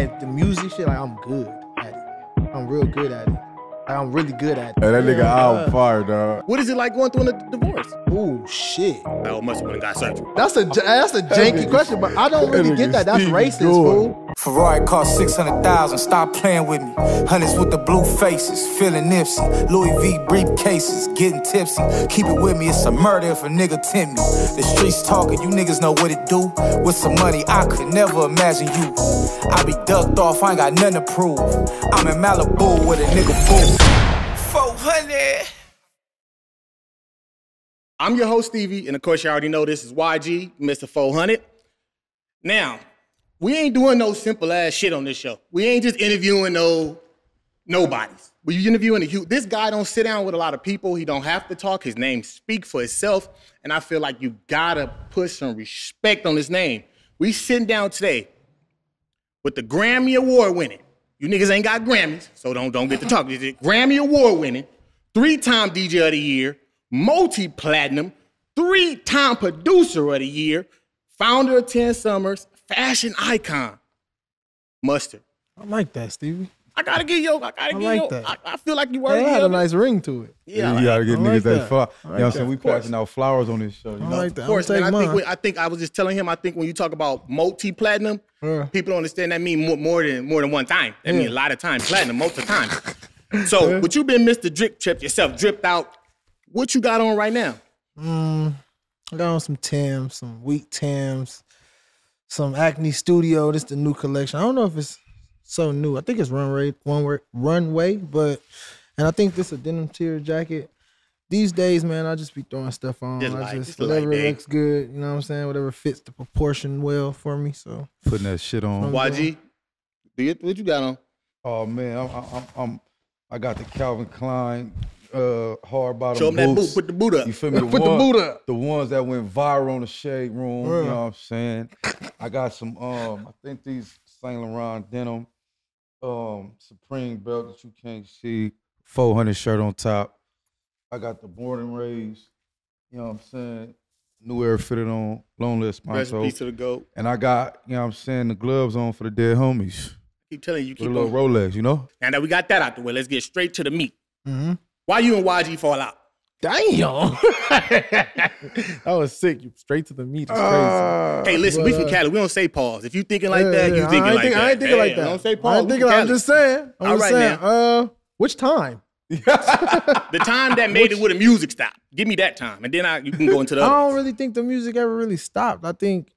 at the music shit, like I'm good at it. I'm real good at it. Like, I'm really good at it. Hey, that nigga Yeah, out uh, fire, dog. What is it like going through a divorce? Ooh, shit. Oh, must have went and got surgery. That's a that's a janky question, but I don't really get that. That's racist, fool. Ferrari cost 600,000, stop playing with me. Hundreds with the blue faces, feeling Nipsey. Louis V briefcases, getting tipsy. Keep it with me, it's a murder if a nigga tempt me. The streets talking, you niggas know what it do. With some money, I could never imagine you. I be ducked off, I ain't got nothing to prove. I'm in Malibu with a nigga boo. 400. I'm your host, Stevie, and of course, you already know this is YG, Mr. 400. Now, we ain't doing no simple ass shit on this show. We ain't just interviewing no nobodies. We interviewing a huge. This guy don't sit down with a lot of people. He don't have to talk. His name speak for itself, and I feel like you gotta put some respect on his name. We sitting down today with the Grammy Award winning. You niggas ain't got Grammys, so don't don't get to talk. Grammy Award winning, three-time DJ of the year, multi-platinum, three-time producer of the year, founder of 10 Summers, fashion icon, Mustard. I like that, Stevie. I gotta get yo. I gotta I give like you, that. I, I feel like you It worthy had a nice ring to it. Yeah, you gotta get I niggas like that, that. fly. I you know what I'm saying? We Of course. passing out flowers on this show. You I know? like that. Of course, I'm man. I gonna think, when, I think I was just telling him. I think when you talk about multi-platinum, Yeah. people don't understand that mean more, more than more than one time. That Yeah. mean a lot of times, platinum, multiple times. So, but you been Mr. Drip Trip yourself, dripped out. What you got on right now? Mm, I got on some Tims, some wheat Tims, some Acne Studio. This the new collection. I don't know if it's so new. I think it's runway, one word, runway, but and I think this a denim tier jacket. These days, man, I just be throwing stuff on. Just I like- just just a whatever day. looks good. You know what I'm saying? Whatever fits the proportion well for me. So Putting that shit on. YG, do you, what you got on? Oh man, I'm, I'm, I'm I got the Calvin Klein uh hard bottom Show 'em that boots. boot. Put the boot up. You feel me? The Put the boot up. The ones that went viral on the shade room. Yeah. You know what I'm saying? I got some um I think these Saint Laurent denim um Supreme belt that you can't see. 400 shirt on top. I got the born and raised. You know what I'm saying? New air fitted on, long list Rest in sponsor. to the goat. And I got, you know what I'm saying, the gloves on for the dead homies. Keep telling you, With keep a little on. Rolex, you know? Now that we got that out the way, let's get straight to the meat. Mhm. Why you and YG fall out? damn, that was sick. You straight to the meat. It's crazy. Hey, listen, we But, from uh, Cali. We don't say pause. If you thinking like Yeah, that, you yeah, thinking I ain't like think- that. I ain't thinking like Hey, that. Don't say pause. I pause. ain't We thinking. from I'm just saying. I'm All just right, saying. now. Uh, which time? The time that made it where the music stopped. Give me that time, and then I you can go into the. I other. don't really think the music ever really stopped. I think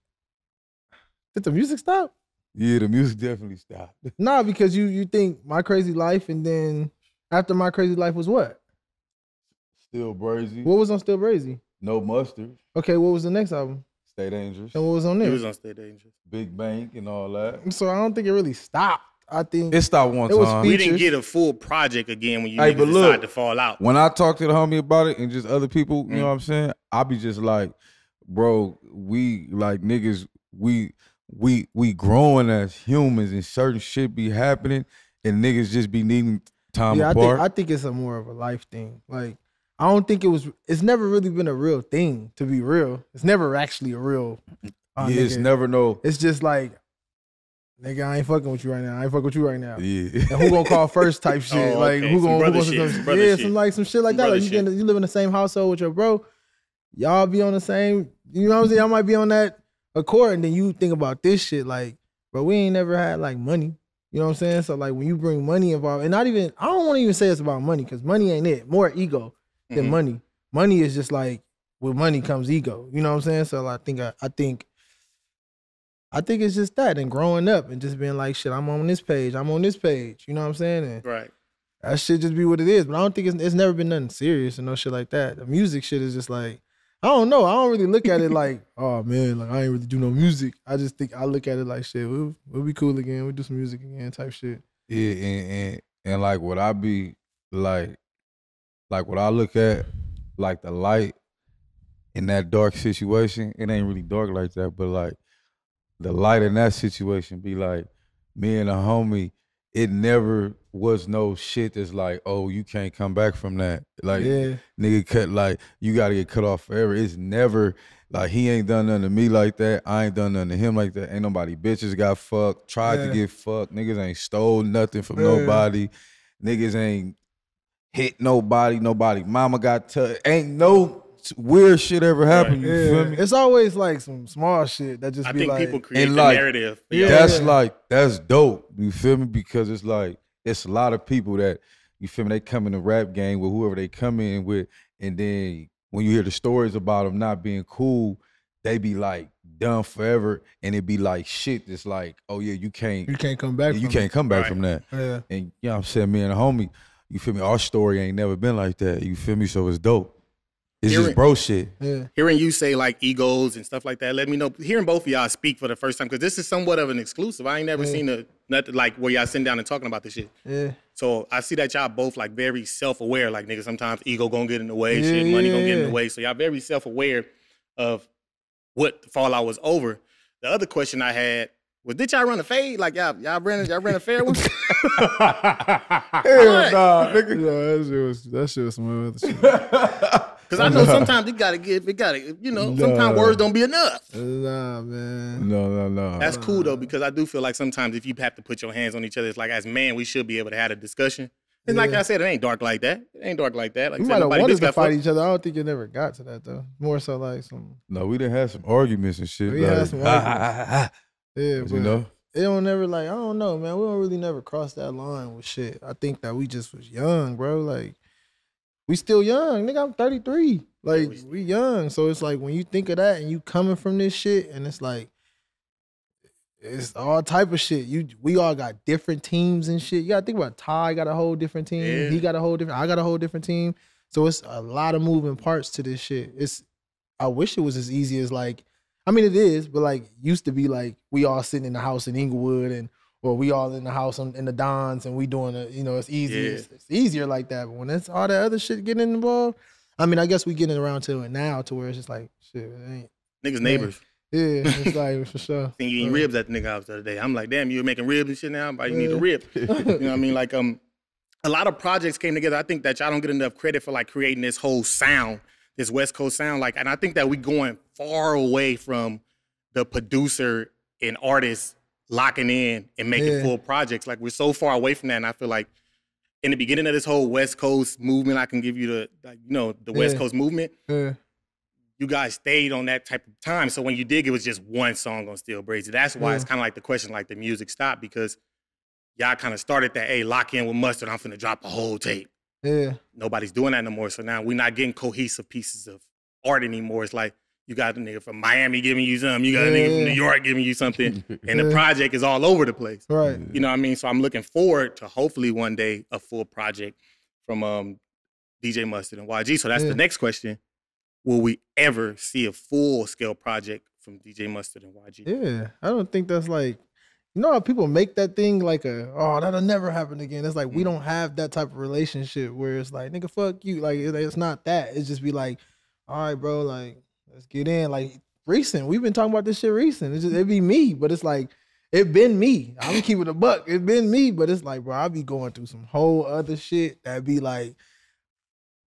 did the music stop? Yeah, the music definitely stopped. Nah, because you you think my crazy life, and then after my crazy life was what? Still brazy. What was on Still Brazy? No mustard. Okay, what was the next album? Stay dangerous. And what was on He there? was on Stay Dangerous. Big bank and all that. so I don't think it really stopped. I think It stopped one It was time. We didn't get a full project again when you Hey, niggas but decided look, to fall out. when I talk to the homie about it and just other people, you Mm. know what I'm saying? I be just like, bro, we like niggas, we we we growing as humans and certain shit be happening and niggas just be needing time yeah, I think I think it's a more of a life thing. Like I don't think it was. It's never really been a real thing. To be real, it's never actually a real. uh, yeah, it's never no. It's just like, nigga, I ain't fucking with you right now. I ain't fucking with you right now. Yeah. And who gonna call first type shit? Oh, like okay. who Some gonna, who gonna shit, say some some, yeah, shit. some like some shit like Some that. brother Like you, shit. get, you live in the same household with your bro. Y'all be on the same. You know what I'm saying? Y'all might be on that accord, and then you think about this shit. Like, bro, we ain't never had like money. You know what I'm saying? So like when you bring money involved, and not even I don't want to even say it's about money because money ain't it. More ego than Mhm. money. Money is just like with money comes ego. You know what I'm saying? So I think I, I think I think it's just that and growing up and just being like, shit, I'm on this page, I'm on this page. You know what I'm saying? And Right. that shit just be what it is. But I don't think it's, it's never been nothing serious and no shit like that. The music shit is just like, I don't know. I don't really look at it like, oh man, like I ain't really do no music. I just think I look at it like shit. We'll, we'll be cool again. We'll do some music again, type shit. Yeah, and, and and like what I be like, like what I look at, like the light in that dark situation. It ain't really dark like that, but like the light in that situation be like me and a homie. It never was no shit that's like, oh, you can't come back from that. Like Yeah. nigga cut like you gotta get cut off forever. It's never Like he ain't done nothing to me like that. I ain't done nothing to him like that. Ain't nobody bitches got fucked, tried Yeah. to get fucked. Niggas ain't stole nothing from Yeah. nobody. Niggas ain't hit nobody. Nobody mama got touched. Ain't no weird shit ever happened. You Yeah, feel me? it's always like some small shit that just I be think like, people create and the like- narrative. Yeah, that's yeah. like that's dope. You feel me? Because it's like it's a lot of people that you feel me. They come in the rap game with whoever they come in with, and then when you hear the stories about them not being cool, they be like done forever, and it be like shit. That's like, oh yeah, you can't, you can't come back. you from can't come back Right. from that. Yeah, And you know what I'm saying, me and a homie, you feel me? Our story ain't never been like that. You feel me? So it's dope. It's Hearing- just bro shit. yeah, hearing you say like egos and stuff like that, let me know. Hearing both of y'all speak for the first time because this is somewhat of an exclusive. I ain't never Yeah. seen a nothing like where y'all sitting down and talking about this shit. yeah. So I see that y'all both like very self aware. Like nigga, sometimes ego gonna get in the way, Yeah, shit, money gonna get in the way. So y'all very self aware of what the fallout was over. The other question I had was, did y'all run a fade? Like y'all y'all ran y'all ran a fair one? Hell nah, nigga. Yeah, that shit was that shit was some other shit. Because I know sometimes you gotta give it gotta you know sometimes words don't be enough. nah, man. No, no, no. That's cool though because I do feel like sometimes if you have to put your hands on each other, it's like as man we should be able to have a discussion. And like I said, it ain't dark like that. It ain't dark like that. Like We I said, might have wanted to fight fucked. each other. I don't think it never got to that though. More so like some No, we didn't have some arguments and shit. We like, had some arguments. ah, ah, ah. yeah, but You know? it don't never like I don't know, man. We don't really never cross that line with shit. I think that we just was young, bro. Like we still young, nigga. I'm 33. Like we- we young, so it's like when you think of that and you coming from this shit, and it's like it's all type of shit. You we all got different teams and shit. You gotta think about Ty got a whole different team. Yeah. He got a whole different. I got a whole different team. So it's a lot of moving parts to this shit. It's I wish it was as easy as like I mean it is, but like used to be like we all sitting in the house in Inglewood and or we all in the house in the Dons and we doing it, you know, it's easy. Yeah. It's, it's easier like that. But when it's all that other shit getting involved, I mean, I guess we getting around to it now to where it's just like shit, it ain't Niggas neighbors. yeah, it's like for sure. Seen you eating ribs at the nigga house the other day. I'm like, damn, you were making ribs and shit now. But you need a rib. you know what I mean? Like, um, a lot of projects came together. I think that y'all don't get enough credit for like creating this whole sound, this West Coast sound. Like, and I think that we going far away from the producer and artist locking in and making Yeah. full projects. Like, we're so far away from that. And I feel like in the beginning of this whole West Coast movement, I can give you the, like, you know, the West Yeah. Coast movement Yeah, you guys stayed on that type of time. So when you did, it was just one song on Still Brazy. That's why it's kind of like the question, like the music stopped because y'all kind of started that, hey, lock in with mustard. I'm finna drop a whole tape. yeah, Nobody's doing that no more. So now we're not getting cohesive pieces of art anymore. It's like you got a nigga from Miami giving you something, you got a nigga from New York giving you something, and the project is all over the place. right. You know what I mean? So I'm looking forward to hopefully one day a full project from um, DJ Mustard and YG. So that's Yeah. the next question. Will we ever see a full scale project from DJ Mustard and YG? Yeah, I don't think that's like, you know how people make that thing like a, oh, that'll never happen again. It's like we Mm. don't have that type of relationship where it's like, nigga, fuck you. Like it's not that. It's just be like, all right, bro, like let's get in. Like recent, we've been talking about this shit recent. It's just it be me, but it's like it been me. I'm keeping a buck. It been me, but it's like, bro, I be going through some whole other shit that be like,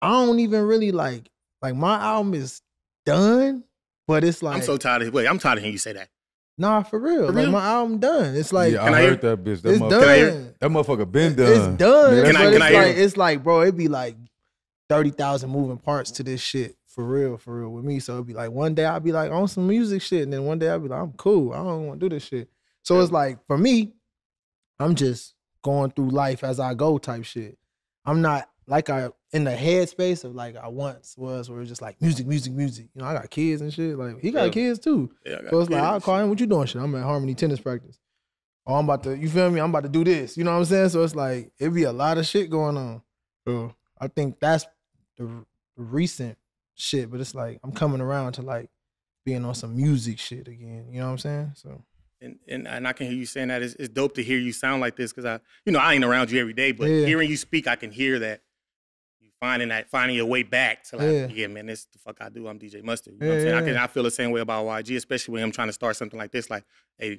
I don't even really like. Like my album is done, but it's like I'm so tired of wait, I'm tired of hearing you say that. Nah, for real. For like real? my album done. It's like yeah, I, I hear- heard that bitch. That it's motherfucker, done. Can I hear- that motherfucker been done. It's done. Man, Can but I- it's can I like it's like, bro, it'd be like thirty thousand moving parts to this shit. For real, for real with me. So it'd be like one day I'd be like on some music shit, and then one day I'd be like, I'm cool. I don't want to do this shit. So it's like for me, I'm just going through life as I go type shit. I'm not like I in the headspace of like I once was, where it's just like music, music, music. You know, I got kids and shit. Like he got Yeah. kids too. Yeah, I So it's like I'll call him. What you doing? Shit, I'm at Harmony tennis practice. Oh, I'm about to. You feel me? I'm about to do this. You know what I'm saying? So it's like it be a lot of shit going on. So I think that's the, the recent shit. But it's like I'm coming around to like being on some music shit again. You know what I'm saying? So and, and and I can hear you saying that. It's, it's dope to hear you sound like this because I, you know, I ain't around you every day, but Yeah. hearing you speak, I can hear that you finding that finding your way back to like, Yeah. yeah, man, this the fuck I do. I'm DJ Mustard. You know what I'm Yeah, saying? I can yeah. I feel the same way about YG, especially when I'm trying to start something like this. Like, hey,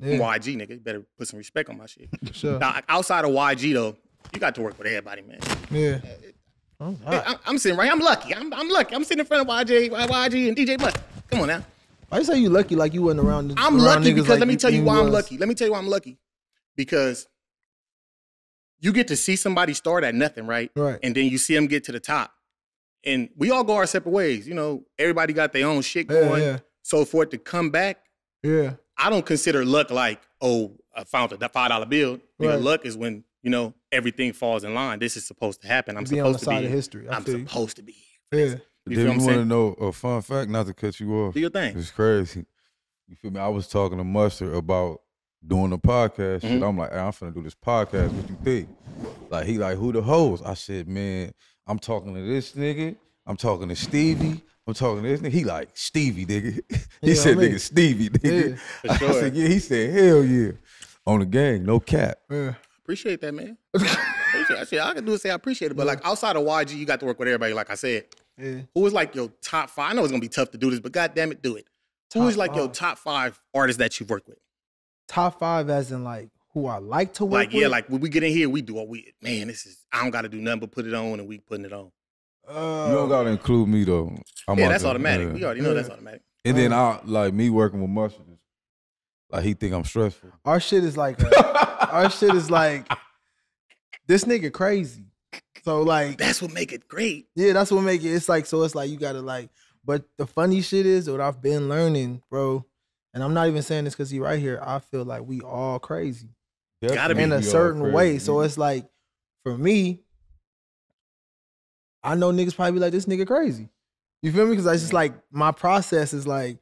yeah, YG nigga, you better put some respect on my shit. sure. now, outside of YG though, you got to work with everybody, man. Yeah. Uh, Oh, Hey, I'm, I'm sitting right. I'm lucky. I'm, I'm lucky. I'm sitting in front of YJ, YG, and DJ Mustard. Come on now. Why say you lucky like you wasn't around? I'm around lucky because like let me tell you why I'm lucky. Let me tell you why I'm lucky. Because you get to see somebody start at nothing, right? Right. And then you see them get to the top. And we all go our separate ways. You know, everybody got their own shit going. yeah. So for it to come back, Yeah. I don't consider luck like, oh, I found a five dollar bill. Nigga, Right. luck is when, you know, everything falls in line. This is supposed to happen. I'm Be on the supposed to side be of history. I I'm feel supposed to be. Yeah. You Then you I'm want to know a fun fact, not to cut you off. Do your thing. It's crazy. You feel me? I was talking to Mustard about doing a podcast shit. Mhm. I'm like, hey, I'm finna do this podcast. What you think? Like he like, who the hoes? I said, man, I'm talking to this nigga. I'm talking to Stevie. I'm talking to this nigga. He like Stevie, nigga. he Yeah, said, I mean. nigga, Stevie, nigga. For I said, yeah. He said, hell yeah. On the gang, no cap. Yeah. Appreciate that, man. appreciate I said I can do is say I appreciate it. But like outside of YG, you got to work with everybody, like I said. Yeah. Who is like your top five? I know it's gonna be tough to do this, but god damn it, do it. Who Top is like your top five artists that you've worked with? Top five as in like who I like to work Like, yeah, like when we get in here, we do what we man, this is I don't gotta do nothing but put it on and we putting it on. uh, You don't gotta include me though. I'm yeah, that's there. automatic. Yeah. We already know that's automatic. And then I like me working with Mustard. Is- Like he think I'm stressful. our shit is like a- our shit is like this nigga crazy. So like That's what make it great. Yeah, that's what make it. It's like so. It's like you gotta like. But the funny shit is what I've been learning, bro. And I'm not even saying this because he right here. I feel like we all crazy Gotta be. in a certain way. So it's like, for me, I know niggas probably be like this nigga crazy. You feel me? Because I just mm. like my process is like,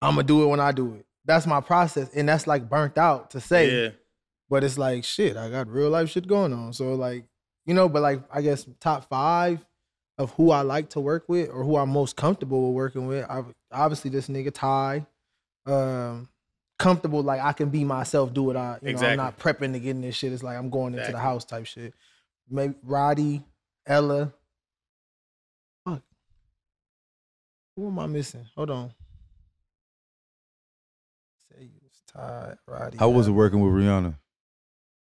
I'm gonna do it when I do it. That's my process, and that's like burnt out to say. Yeah. But it's like shit. I got real life shit going on. So like, you know, but like I guess top five of who I like to work with or who I'm most comfortable with working with. I obviously this nigga Ty. Um comfortable, like I can be myself, do what I you know I'm not prepping to get in this shit. It's like I'm going into the house type shit. Maybe Roddy, Ella. Fuck. Who am I missing? Hold on. You was Ty, Roddy. How was it working with Rihanna?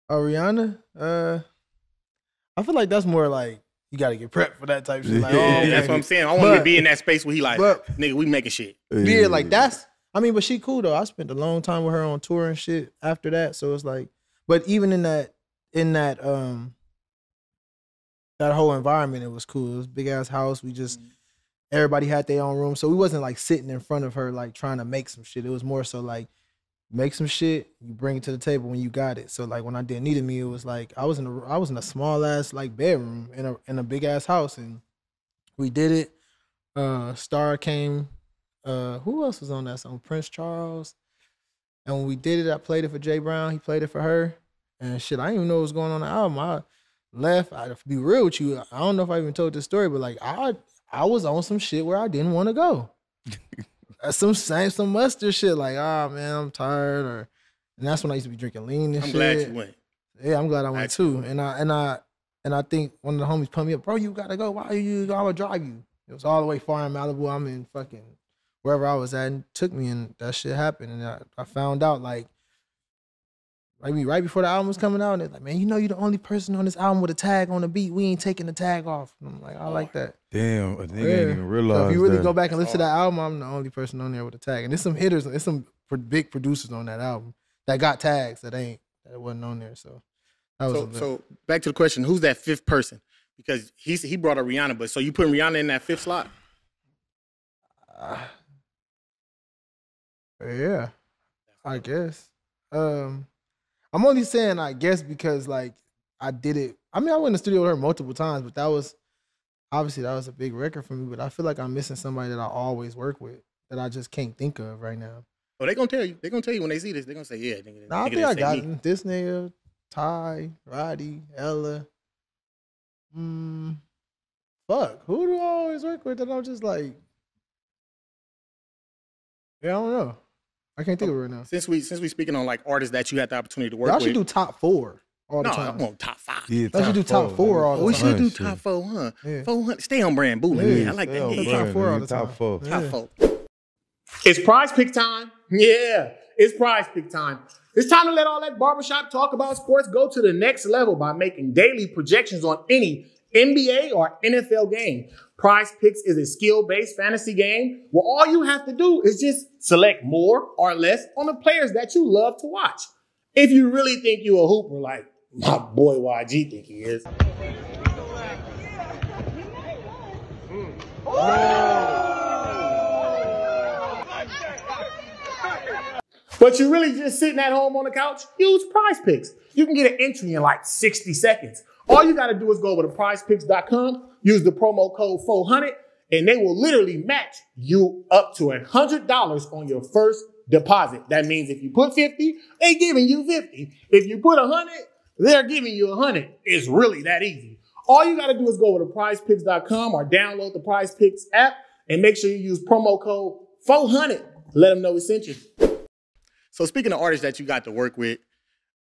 Oh, Rihanna? Uh, I feel like that's more like you got to get prepped for that type shit. Like, oh, Yeah, okay. that's what I'm saying. I want to be in that space where he like, but- nigga, we making shit. Yeah, like that's. I mean, but she cool though. I spent a long time with her on tour and shit after that. So it's like, but even in that, in that, um, that whole environment, it was cool. It was a big ass house. We just everybody had their own room, so we wasn't like sitting in front of her like trying to make some shit. It was more so like make some shit, you bring it to the table when you got it. So like when I did needed me, it was like I was in a I was in a small ass like bedroom in a in a big ass house, and we did it. Uh, Star came. Uh, who else was on that song? Prince Charlez. And when we did it, I played it for Jay Brown. He played it for her. And shit, I didn't even know what was going on the album. I left. I to be real with you. I don't know if I even told this story, but like I I was on some shit where I didn't want to go. Uh, some same some mustard shit. Like, ah man, I'm tired. Or and that's when I used to be drinking lean and I'm shit. glad you went. Yeah, I'm glad I went too. And I and I and I think one of the homies put me up, bro. You gotta go. Why are you? I would drive you. It was all the way far in Malibu. I'm in fucking wherever I was at, and took me, and that shit happened. And I, I found out like maybe right before the album was coming out, and it's like, man, you know, you're the only person on this album with a tag on the beat. We ain't taking the tag off. And I'm like, I like that. Damn, a nigga Yeah. ain't even realize So if you really that. go back and listen to that album, I'm the only person on there with a tag. And there's some hitters, there's some big producers on that album that got tags that ain't that wasn't on there. So that was So, so back to the question: Who's that fifth person? Because he he brought up Rihanna, but so you putting Rihanna in that fifth slot? Uh, yeah, I guess. Um, I'm only saying I guess because like I did it. I mean, I went in the studio with her multiple times, but that was obviously that was a big record for me. But I feel like I'm missing somebody that I always work with that I just can't think of right now. Oh, they gonna tell you. They gonna tell you when they see this. They gonna say, yeah, nigga. Nah, I think I got me. this nigga, Ty, Roddy, Ella. Mm, fuck, who do I always work with that I'm just like, yeah, I don't know. I can't think of it right now. Since we since we speaking on like artists that you had the opportunity to work with, Y'all with. should do top four all the no, I time. want top five. Yeah, Y'all should do top four all Oh, the we should do top four, huh? Yeah. Four hundred. Stay on brand, boo. Yeah, Yeah, I like that. on Yeah, Top four all nigga, the top time. four. Top four. It's prize pick time. Yeah, it's prize pick time. It's time to let all that barbershop talk about sports go to the next level by making daily projections on any NBA or NFL game. Prize Picks is a skill-based fantasy game where all you have to do is just select more or less on the players that you love to watch. If you really think you're a hooper like my boy YG think he is. But you're really just sitting at home on the couch, use prize picks. You can get an entry in like 60 seconds. All you got to do is go over to prizepicks.com, use the promo code 400, and they will literally match you up to $100 on your first deposit. That means if you put 50, they're giving you 50. If you put 100, they're giving you 100. It's really that easy. All you got to do is go over to prizepicks.com or download the Prize Picks app and make sure you use promo code 400. Let them know we sent you. So speaking of artists that you got to work with,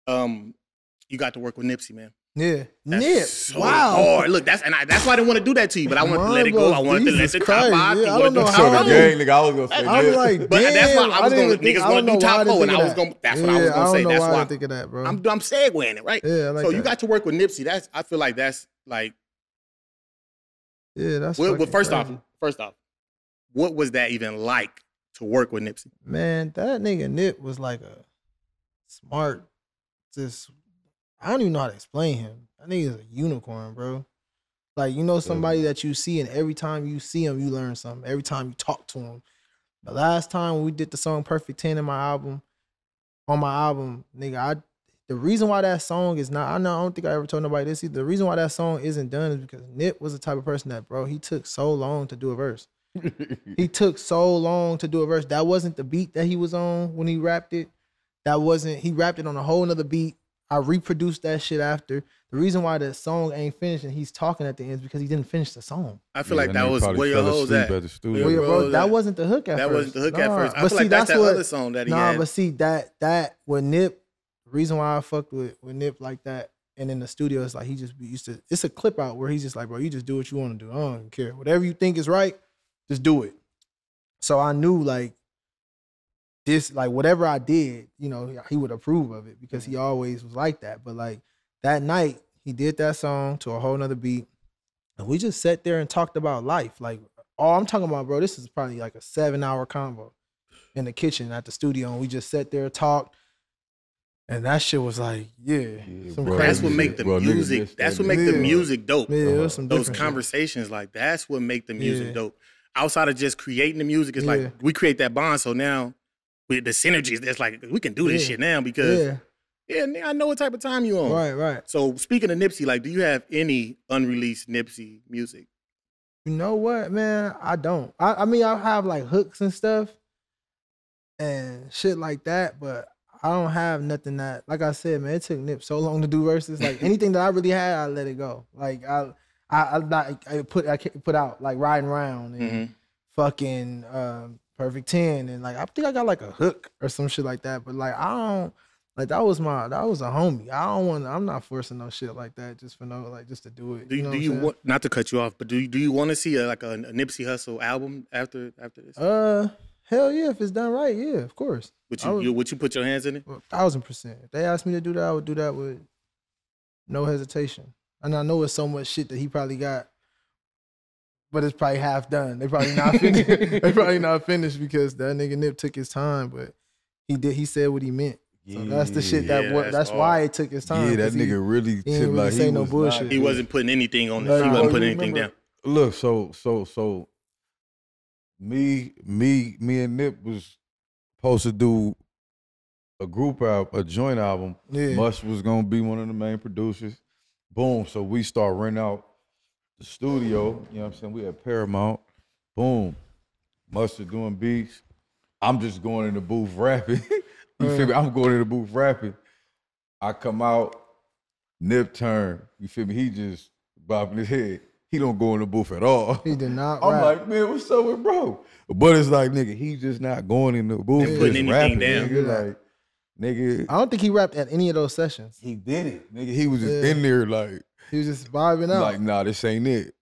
um, you got to work with Nipsey, man. Yeah. That's Nip. so wow. hard. Look, that's and I, that's why I didn't want to do that to you, but I wanted to let it go. I wanted to let blows. the top Christ. five. Yeah, I don't know how top So the I gang nigga, I was gonna say I was like, But damn, that's why I was didn't gonna- think- niggas gonna do top four, and I was gonna- that's what I was gonna don't say. That's why I why- didn't think of that, bro. I'm I'm segueing it, right? yeah, I like so that. you got to work with Nipsey. That's I feel like that's like yeah, that's well, well first off, first off, what was that even like to work with Nipsey? Man, that nigga Nip was like a smart, just I don't even know how to explain him. That nigga's a unicorn, bro. Like you know somebody that you see, and every time you see him, you learn something. Every time you talk to him. The last time we did the song "Perfect 10 in my album, on my album, nigga, I the reason why that song is not, I know I don't think I ever told nobody this either. The reason why that song isn't done is because Nip was the type of person that, bro, he took so long to do a verse. he took so long to do a verse. That wasn't the beat that he was on when he rapped it. That wasn't he rapped it on a whole nother beat. I reproduced that shit after. The reason why the song ain't finished and he's talking at the end is because he didn't finish the song. I feel Yeah, like that was where your fell hoes at. at the. Where Well, your bro, that wasn't the hook at That first. wasn't the hook at first. I but feel see, like that's that what- other song that he nah, had. but see that that with Nip, the reason why I fucked with with Nip like that, and in the studio, it's like he just used to. It's a clip out where he's just like, bro, you just do what you want to do. I don't care. Whatever you think is right, just do it. So I knew like this, like whatever I did, you know, he would approve of it because he always was like that. But like that night, he did that song to a whole nother beat, and we just sat there and talked about life. Like all I'm talking about, bro, this is probably like a seven hour convo in the kitchen at the studio, and we just sat there talked. And that shit was like, yeah, Yeah, some bro. crazy that's what make the Bro, music. missed That's what make the music dope. Yeah, Uh-huh. some Those different shit. conversations like that's what make the music Yeah. dope. Outside of just creating the music, it's Yeah. like we create that bond. So now with the synergies, it's like we can do this Yeah. shit now because Yeah, yeah, I know what type of time you on. right, right. So speaking of Nipsey, like, do you have any unreleased Nipsey music? You know what, man? I don't. I, I mean, I have like hooks and stuff and shit like that, but I don't have nothing that, like I said, man, it took Nip so long to do verses. Like anything that I really had, I let it go. Like I, I, I, I put, I put out like riding around and Mhm. fucking um, perfect ten, and like I think I got like a hook or some shit like that. But like I don't. Like that was my that was a homie. I don't want. I'm not forcing no shit like that just for no like just to do it. Do you, know do you want not to cut you off, but do you, do you want to see a, like a, a Nipsey Hussle album after after this? Uh, hell yeah, if it's done right, yeah, of course. would you, would- you would you put your hands in it? Thousand percent. If they asked me to do that, I would do that with no hesitation. And I know it's so much shit that he probably got, but it's probably half done. They probably not finished. they probably not finished because that nigga Nip took his time, but he did. He said what he meant. So that's the shit that Yeah, that's That's, why it took his time. Yeah, that 'cause he- nigga really ain't tipped really like say he no was bullshit. not He wasn't putting anything on. No, The, he wasn't you putting anything remember- down. Look, so so so me me me and Nip was supposed to do a group album, a joint album. Yeah. Mush was gonna be one of the main producers. Boom. So we start renting out the studio. You know what I'm saying? We had Paramount. Boom. Mustard doing beats. I'm just going in the booth rapping. you feel me? I'm going in the booth rapping. I come out, Nip turn. You feel me? He just bobbing his head. He don't go in the booth at all. He did not. I'm rap. like, man, what's up with bro? But it's like, nigga, he just not going in the booth. And just putting anything rapping, down. Nigga, like, nigga, I don't think he rapped at any of those sessions. he did it. Nigga, he was just Yeah. in there like, He was just vibing out. like, nah, this ain't it.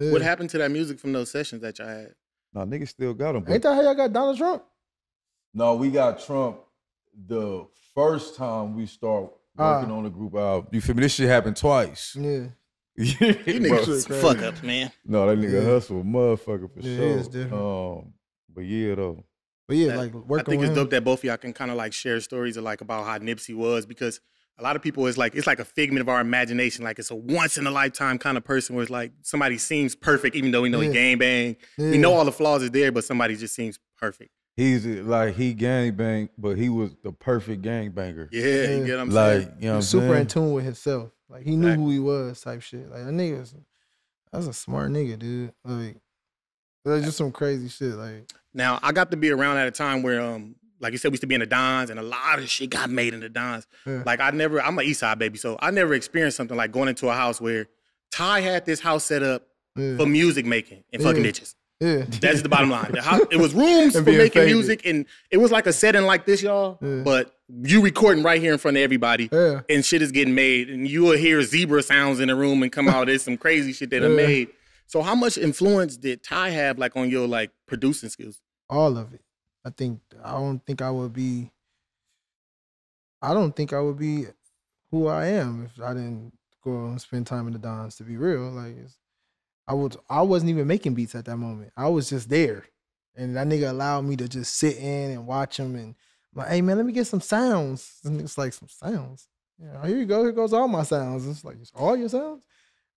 Yeah. What happened to that music from those sessions that y'all had? Nah, nigga still got him. Ain't that how y'all got Donald Trump? no, we got Trump the first time we start working Ah. on the group album. You feel me? This shit happened twice. Yeah. You Bro, niggas crazy. fuck up, man. No, that nigga Yeah. hustle a motherfucker for Yeah, sure. is different. Um, but yeah though. But yeah, That- like I think with it's him. dope that both of y'all can kind of like share stories of like about how Nipsey was because a lot of people is like it's like a figment of our imagination. Like it's a once in a lifetime kind of person where it's like somebody seems perfect even though we know he Yeah. gang bang. We know all the flaws is there, but somebody just seems perfect. He's like he gang bang, but he was the perfect gang banger. Yeah, Yeah. you get what I'm saying? Like, saying? you know what I'm super in tune with himself. Like he knew Fact. who he was, type shit. Like that nigga, that's a smart nigga, dude. Like that's just some crazy shit. Like Now I got to be around at a time where um like you said, we used to be in the Dons, and a lot of shit got made in the Dons. Yeah. Like I never, I'm an East Side baby, so I never experienced something like going into a house where Ty had this house set up yeah, for music making and fucking Yeah. bitches. yeah. That's the bottom line. The house, it was rooms for making faded. music, and it was like a setting like this, y'all. Yeah. But you recording right here in front of everybody, yeah. and shit is getting made, and you will hear zebra sounds in the room and come out. There's some crazy shit that are made. So how much influence did Ty have like on your like producing skills? all of it. I think I don't think I would be. I don't think I would be who I am if I didn't go and spend time in the Dons. To be real, like I was, I wasn't even making beats at that moment. I was just there, and that nigga allowed me to just sit in and watch him. And I'm like, hey man, let me get some sounds. And it's like some sounds. Yeah, here you go. Here goes all my sounds. It's like it's all your sounds.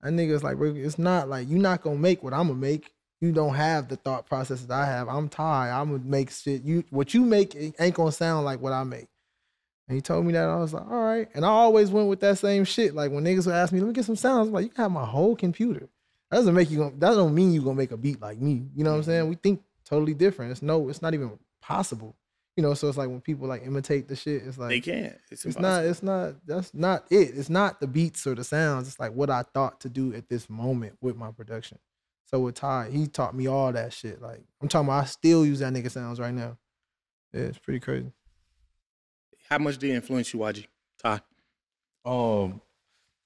That nigga's like, bro, it's not like you're not gonna make what I'm gonna make you don't have the thought process that I have. I'm tired. I'm gonna make shit. You what you make ain't gonna sound like what I make. And he told me that I was like, all right. And I always went with that same shit. Like when niggas would ask me, let me get some sounds. I'm like, you can have my whole computer. That doesn't make you gonna, that don't mean you gonna make a beat like me. You know what I'm mm-hmm. saying? We think totally different. It's no, it's not even possible. You know, so it's like when people like imitate the shit, it's like They can't. It's, it's not. It's not. That's not it. It's not the beats or the sounds. It's like what I thought to do at this moment with my production. So with Ty, he taught me all that shit. Like I'm talking about, I still use that nigga sounds right now. Yeah, it's pretty crazy. How much did it influence you, YG? Ty. Um,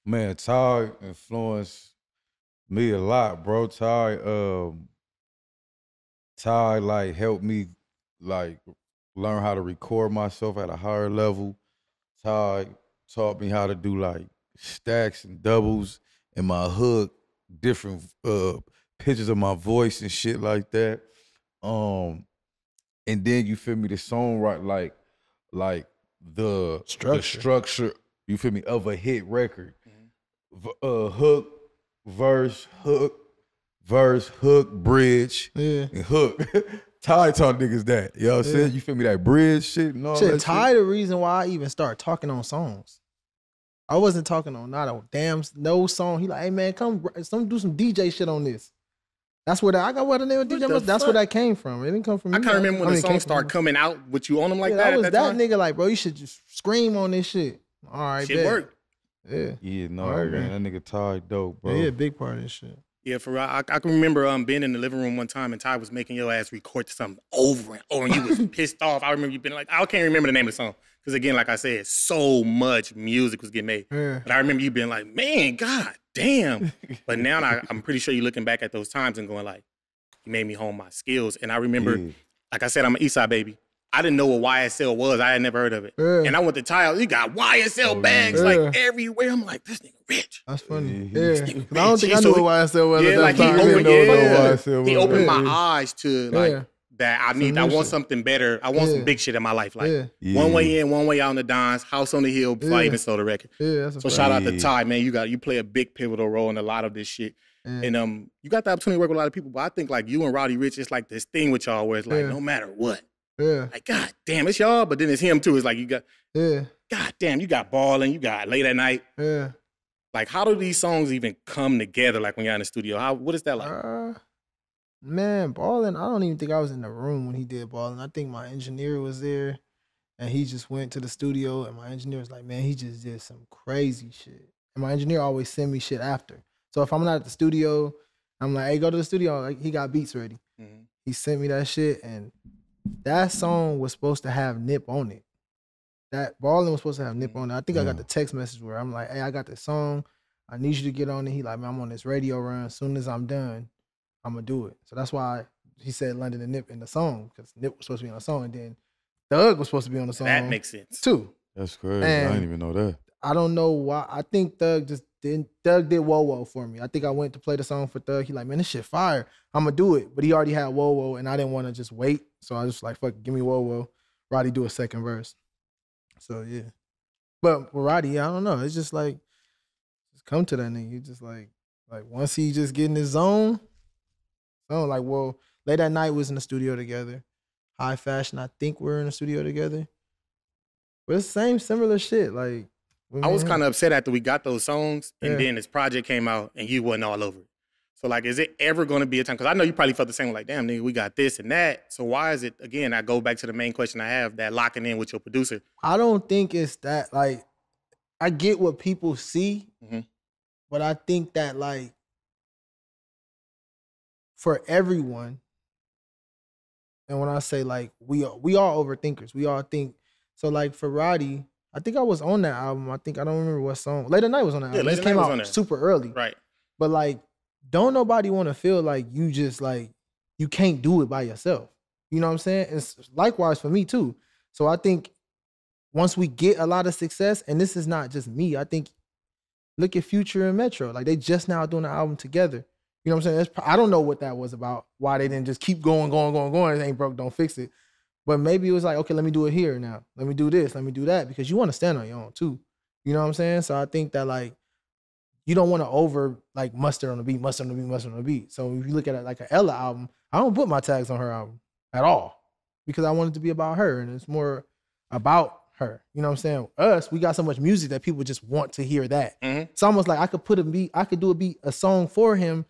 man, Ty influenced me a lot, bro. Ty, um, Ty like helped me like learn how to record myself at a higher level. Ty taught me how to do like stacks and doubles in my hook, different uh pitches of my voice and shit like that. Um, and then you feel me, the song right like like the Structure. the structure, you feel me, of a hit record. V- uh hook, verse, hook, verse, hook, bridge, Yeah. and hook. Ty taught niggas that. You know what I'm Yeah. saying? You feel me? That bridge shit and all Shit, that Ty the reason why I even started talking on songs. I wasn't talking on not a damn no song. He like, hey man, come some do some DJ shit on this. That's where that I got what the name of DJ the was. That's where fuck? that came from. It didn't come from I me. can't remember when I the mean, it song started coming out with you on them like yeah, that. I at was that, that, time? nigga like, bro, you should just scream on this shit. All right, Shit bet. worked. Yeah. Yeah, no, All right, man, that nigga Ty dope, bro. Yeah, a big part of this shit. Yeah, for real. I, I can remember um being in the living room one time and Ty was making your ass record something over and over, and you was pissed off. I remember you being like, I can't remember the name of the song because again, like I said, so much music was getting made. Yeah. But I remember you being like, man, god damn. but now I, I'm pretty sure you're looking back at those times and going like, you made me hone my skills. And I remember, Yeah. like I said, I'm an Eastside baby. I didn't know what YSL was. I had never heard of it. Yeah. And I went to Ty. You got YSL Oh, bags yeah. like everywhere. I'm like, this nigga rich. That's funny. Yeah, Yeah. I don't think I knew he- what YSL was Yeah, at that like he didn't opened, know what yeah. YSL he was. opened my Yeah. eyes to like Yeah. that. I Some need. I want shit. something better. I want Yeah. some big shit in my life. Like Yeah. one way in, one way out in the Dons, house on the hill before I even sold the record. Yeah, that's So fact. shout out to Yeah. Ty, man. You got you play a big pivotal role in a lot of this shit. Yeah. And um, you got the opportunity to work with a lot of people. But I think like you and Roddy Ricch, it's like this thing with y'all where it's like Yeah. no matter what, Yeah. like God damn, it's y'all. But then it's him too. It's like you got Yeah. God damn, you got balling, you got late at night. Yeah. Like how do these songs even come together? Like when you're in the studio, how what is that like? Uh, man, balling. I don't even think I was in the room when he did balling. I think my engineer was there, and he just went to the studio, and my engineer was like, "Man, he just did some crazy shit." And my engineer always send me shit after. So if I'm not at the studio, I'm like, "Hey, go to the studio." Like he got beats ready. Mhm. He sent me that shit, and that song was supposed to have Nip on it. That balling was supposed to have Nip mm. on it. I think I got the text message where I'm like, "Hey, I got this song. I need you to get on it." He like, "Man, I'm on this radio run. As soon as I'm done, I'm gonna do it." So that's why he said London and Nip in the song because Nip was supposed to be on the song, and then Thug was supposed to be on the song That makes sense. too. That's crazy. I didn't even know that. I don't know why. I think Thug just then Thug did Whoa Whoa for me. I think I went to play the song for Thug. He like, man, this shit fire. I'm gonna do it. But he already had Whoa Whoa, and I didn't want to just wait. So I just like, fuck, give me Whoa Whoa. Roddy do a second verse. So yeah. But Roddy, I don't know. It's just like, just come to that nigga. He just like, like once he just get in his zone, so like, well, late at night was in the studio together. High fashion, I think we're in the studio together. But it's the same similar shit. Like I was kind of upset after we got those songs, and Yeah. then this project came out, and you wasn't all over it. So like, is it ever going to be a time? Because I know you probably felt the same. Like, damn, nigga, we got this and that. So why is it again? I go back to the main question I have: that locking in with your producer. I don't think it's that like I get what people see, Mhm. but I think that like for everyone, and when I say like we are we are overthinkers, we all think so. Like for Roddy, I think I was on that album. I think I don't remember what song. Late at Night was on that Yeah, album. It Later came Night was out on there. super early, Right. but like, don't nobody want to feel like you just like you can't do it by yourself. You know what I'm saying? It's likewise for me too. So I think once we get a lot of success, and this is not just me, I think look at Future and Metro. Like they just now doing an album together. You know what I'm saying? That's, I don't know what that was about. Why they didn't just keep going, going, going, going. It ain't broke, don't fix it. But maybe it was like, okay, let me do it here now. Let me do this. Let me do that because you want to stand on your own too. You know what I'm saying? So I think that like you don't want to over like mustard on the beat, mustard on the beat, mustard on the beat. So if you look at it like an Ella album, I don't put my tags on her album at all because I want it to be about her and it's more about her. You know what I'm saying? Us, we got so much music that people just want to hear that. Mhm. It's almost like I could put a beat, I could do a beat, a song for him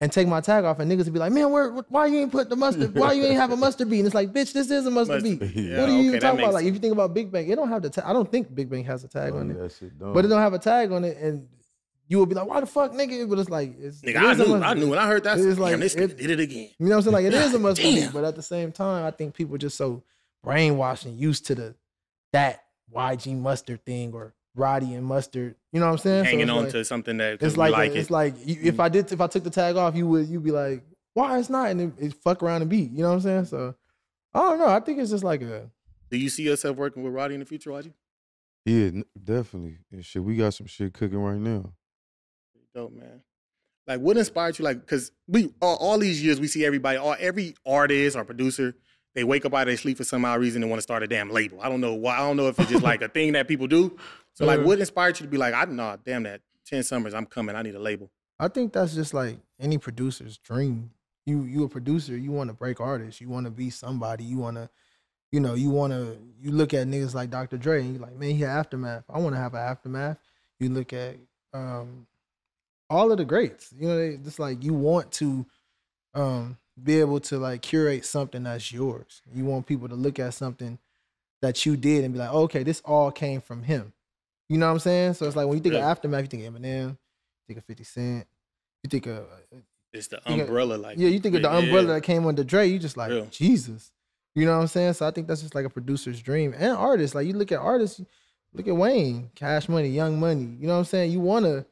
and take my tag off and niggas would be like, man, where, why you ain't put the mustard, why you ain't have a mustard beat? And it's like, bitch, this is a mustard Mustard beat. Yeah, what are you okay, talking about? Like if you think about Big Bank, it don't have the tag. I don't think Big Bank has a tag on it. that shit dumb. But it don't have a tag on it, and you would be like, "Why the fuck, nigga?" But it's like, it's, Nigga, it I knew, I knew when I heard that. It's Damn, like- this it- did it again. You know what I'm saying? Like it is a mustard damn. but at the same time, I think people just so brainwashed and used to the that YG mustard thing or Roddy and mustard. You know what I'm saying? So Hanging it's on like, to something that it's it's like, like, a- it. it's like if mm. I did if I took the tag off, you would you'd be like, "Why it's not?" And it, it fuck around and beat. You know what I'm saying? So I don't know. I think it's just like a Do you see yourself working with Roddy in the future, Roddy? yeah, definitely. And shit, we got some shit cooking right now. Dope, man. Like, what inspired you? Like, because we all, all these years we see everybody, all every artist or producer, they wake up out of their sleep for some odd reason and want to start a damn label. I don't know why. I don't know if it's just like a thing that people do. So, like, what inspired you to be like, I know, damn that, ten summers, I'm coming. I need a label. I think that's just like any producer's dream. You you a producer, you want to break artists, you want to be somebody, you want to, you know, you want to. You look at niggas like Dr. Dre, and you like, man, he had aftermath. I want to have an aftermath. You look at um, all of the greats. You know, they, just like you want to um, be able to like curate something that's yours. You want people to look at something that you did and be like, okay, this all came from him. You know what I'm saying? So it's like when you think of aftermath, you think of Eminem, you think of 50 Cent, you think of uh, uh, It's the You got- umbrella, like yeah, you think of the yeah, umbrella yeah. that came under Dre, you just like Yeah. Jesus. You know what I'm saying? So I think that's just like a producer's dream and artists. Like you look at artists, look at Wayne, Cash Money, Young Money. You know what I'm saying? You want to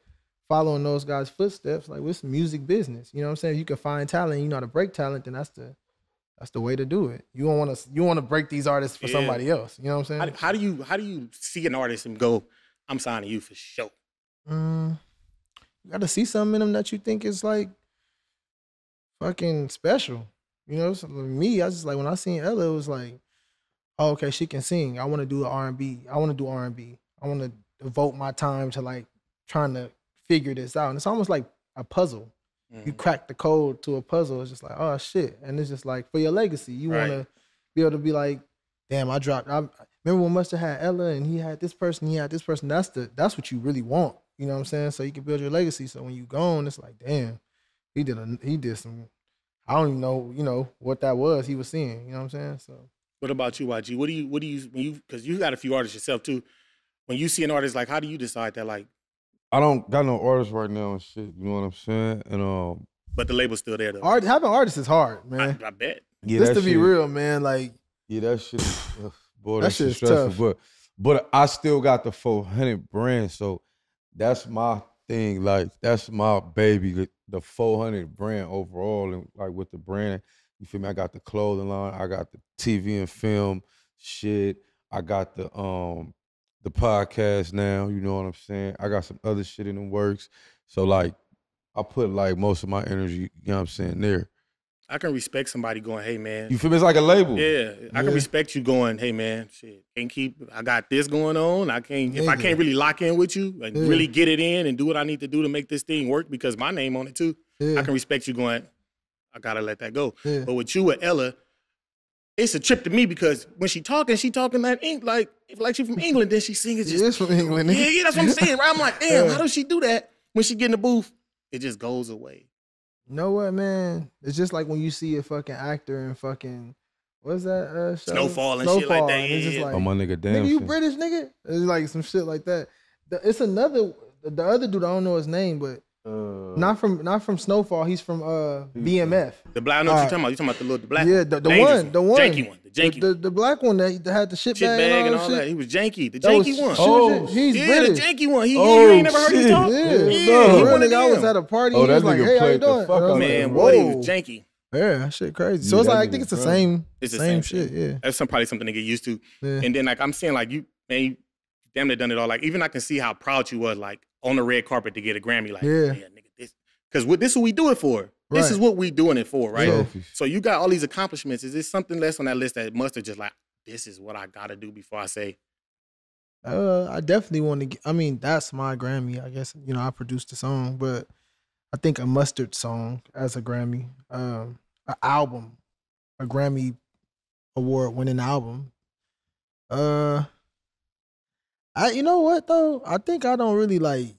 follow in those guys' footsteps. Like it's music business. You know what I'm saying? If you can find talent, you know how to break talent, then that's the that's the way to do it. You don't want to you want to break these artists for Yeah. somebody else. You know what I'm How, saying? how do you how do you see an artist and go, I'm signing you for sure? Mm, you got to see something in them that you think is like fucking special. You know, so me, I just like when I seen Ella, it was like, oh, okay, she can sing. I want to do R and B. I want to do R and B. I want to devote my time to like trying to figure this out. And it's almost like a puzzle. You Mhm. crack the code to a puzzle. It's just like, oh shit, and it's just like for your legacy, you Right. want to be able to be like, damn, I dropped. I remember when Mustard had Ella, and he had this person, he had this person. That's the that's what you really want. You know what I'm saying? So you can build your legacy. So when you gone, it's like, damn, he did a he did some. I don't even know, you know, what that was he was seeing. You know what I'm saying? So What about you, YG? What do you what do you when you because you got a few artists yourself too. When you see an artist, like how do you decide that like, I don't got no artists right now and shit. You know what I'm saying? And um, but the label's still there though? art having artists is hard, man. I bet. yeah, Just that to be real, man. Like Yeah, that shit. Boy, That that, shit's stressful. tough. But but I still got the 400 brand, so that's my thing. Like that's my baby. The, the 400 brand overall, and like with the brand, you feel me? I got the clothing line. I got the TV and film shit. I got the um the podcast now. You know what I'm saying? I got some other shit in the works. So like, I put like most of my energy. You know what I'm saying? There. I can respect somebody going, hey man. You feel me? It's like a label. Yeah, I can respect you going, hey man, shit, can't keep. I got this going on. I can't if I can't really lock in with you and Yeah. really get it in and do what I need to do to make this thing work because my name on it too. Yeah. I can respect you going. I gotta let that go. But with you with Ella, it's a trip to me because when she talking, she talking like like if like she from England, then she singing She just is from England. yeah, yeah, that's what I'm saying. Right? I'm like, damn, how does she do that when she get in the booth? It just goes away. You know what, man? It's just like when you see a fucking actor and fucking what's that uh, show? Snowfall and shit like that, and it's just like, Oh my nigga, damn. nigga, you shit. British nigga? It's like some shit like that. The- It's another. The other dude, I don't know his name, but Uh, not from not from Snowfall. He's from uh BMF. The black, I know what you're talking about. You talking about the little the black, Yeah, the, the dangerous one, the one, janky one, the janky the, the, black one that that had the shit, shit bag, bag and and all, all that that. He was janky, the That was- janky one. Oh, was- he's yeah, British. the janky one. He, Oh, you ain't never heard him shit. talk? Yeah, Yeah, no, no. real one of nigga. I was at a party. Oh, he that was like, "Hey, how you doing?" fuck And I was out like, Man, that. boy, he was janky. Yeah, that shit crazy. So it's like I think it's the same, It's the same, same shit. Yeah. That's probably something to get used to. yeah. And then like I'm saying, like you, man, you damn near done it all. Like even I can see how proud you was, like on the red carpet to get a Grammy. Like, Yeah. yeah, nigga, this because this is what we do it for. This Right. is what we doing it for, right? Yeah. So you got all these accomplishments. Is there something less on that list that must have just like, this is what I gotta do before I say, Uh, I definitely want to. Get, I mean, that's my Grammy. I guess you know I produced the song, but I think a mustard song as a Grammy, um, an album, a Grammy award winning album. Uh, I you know what though? I think I don't really like.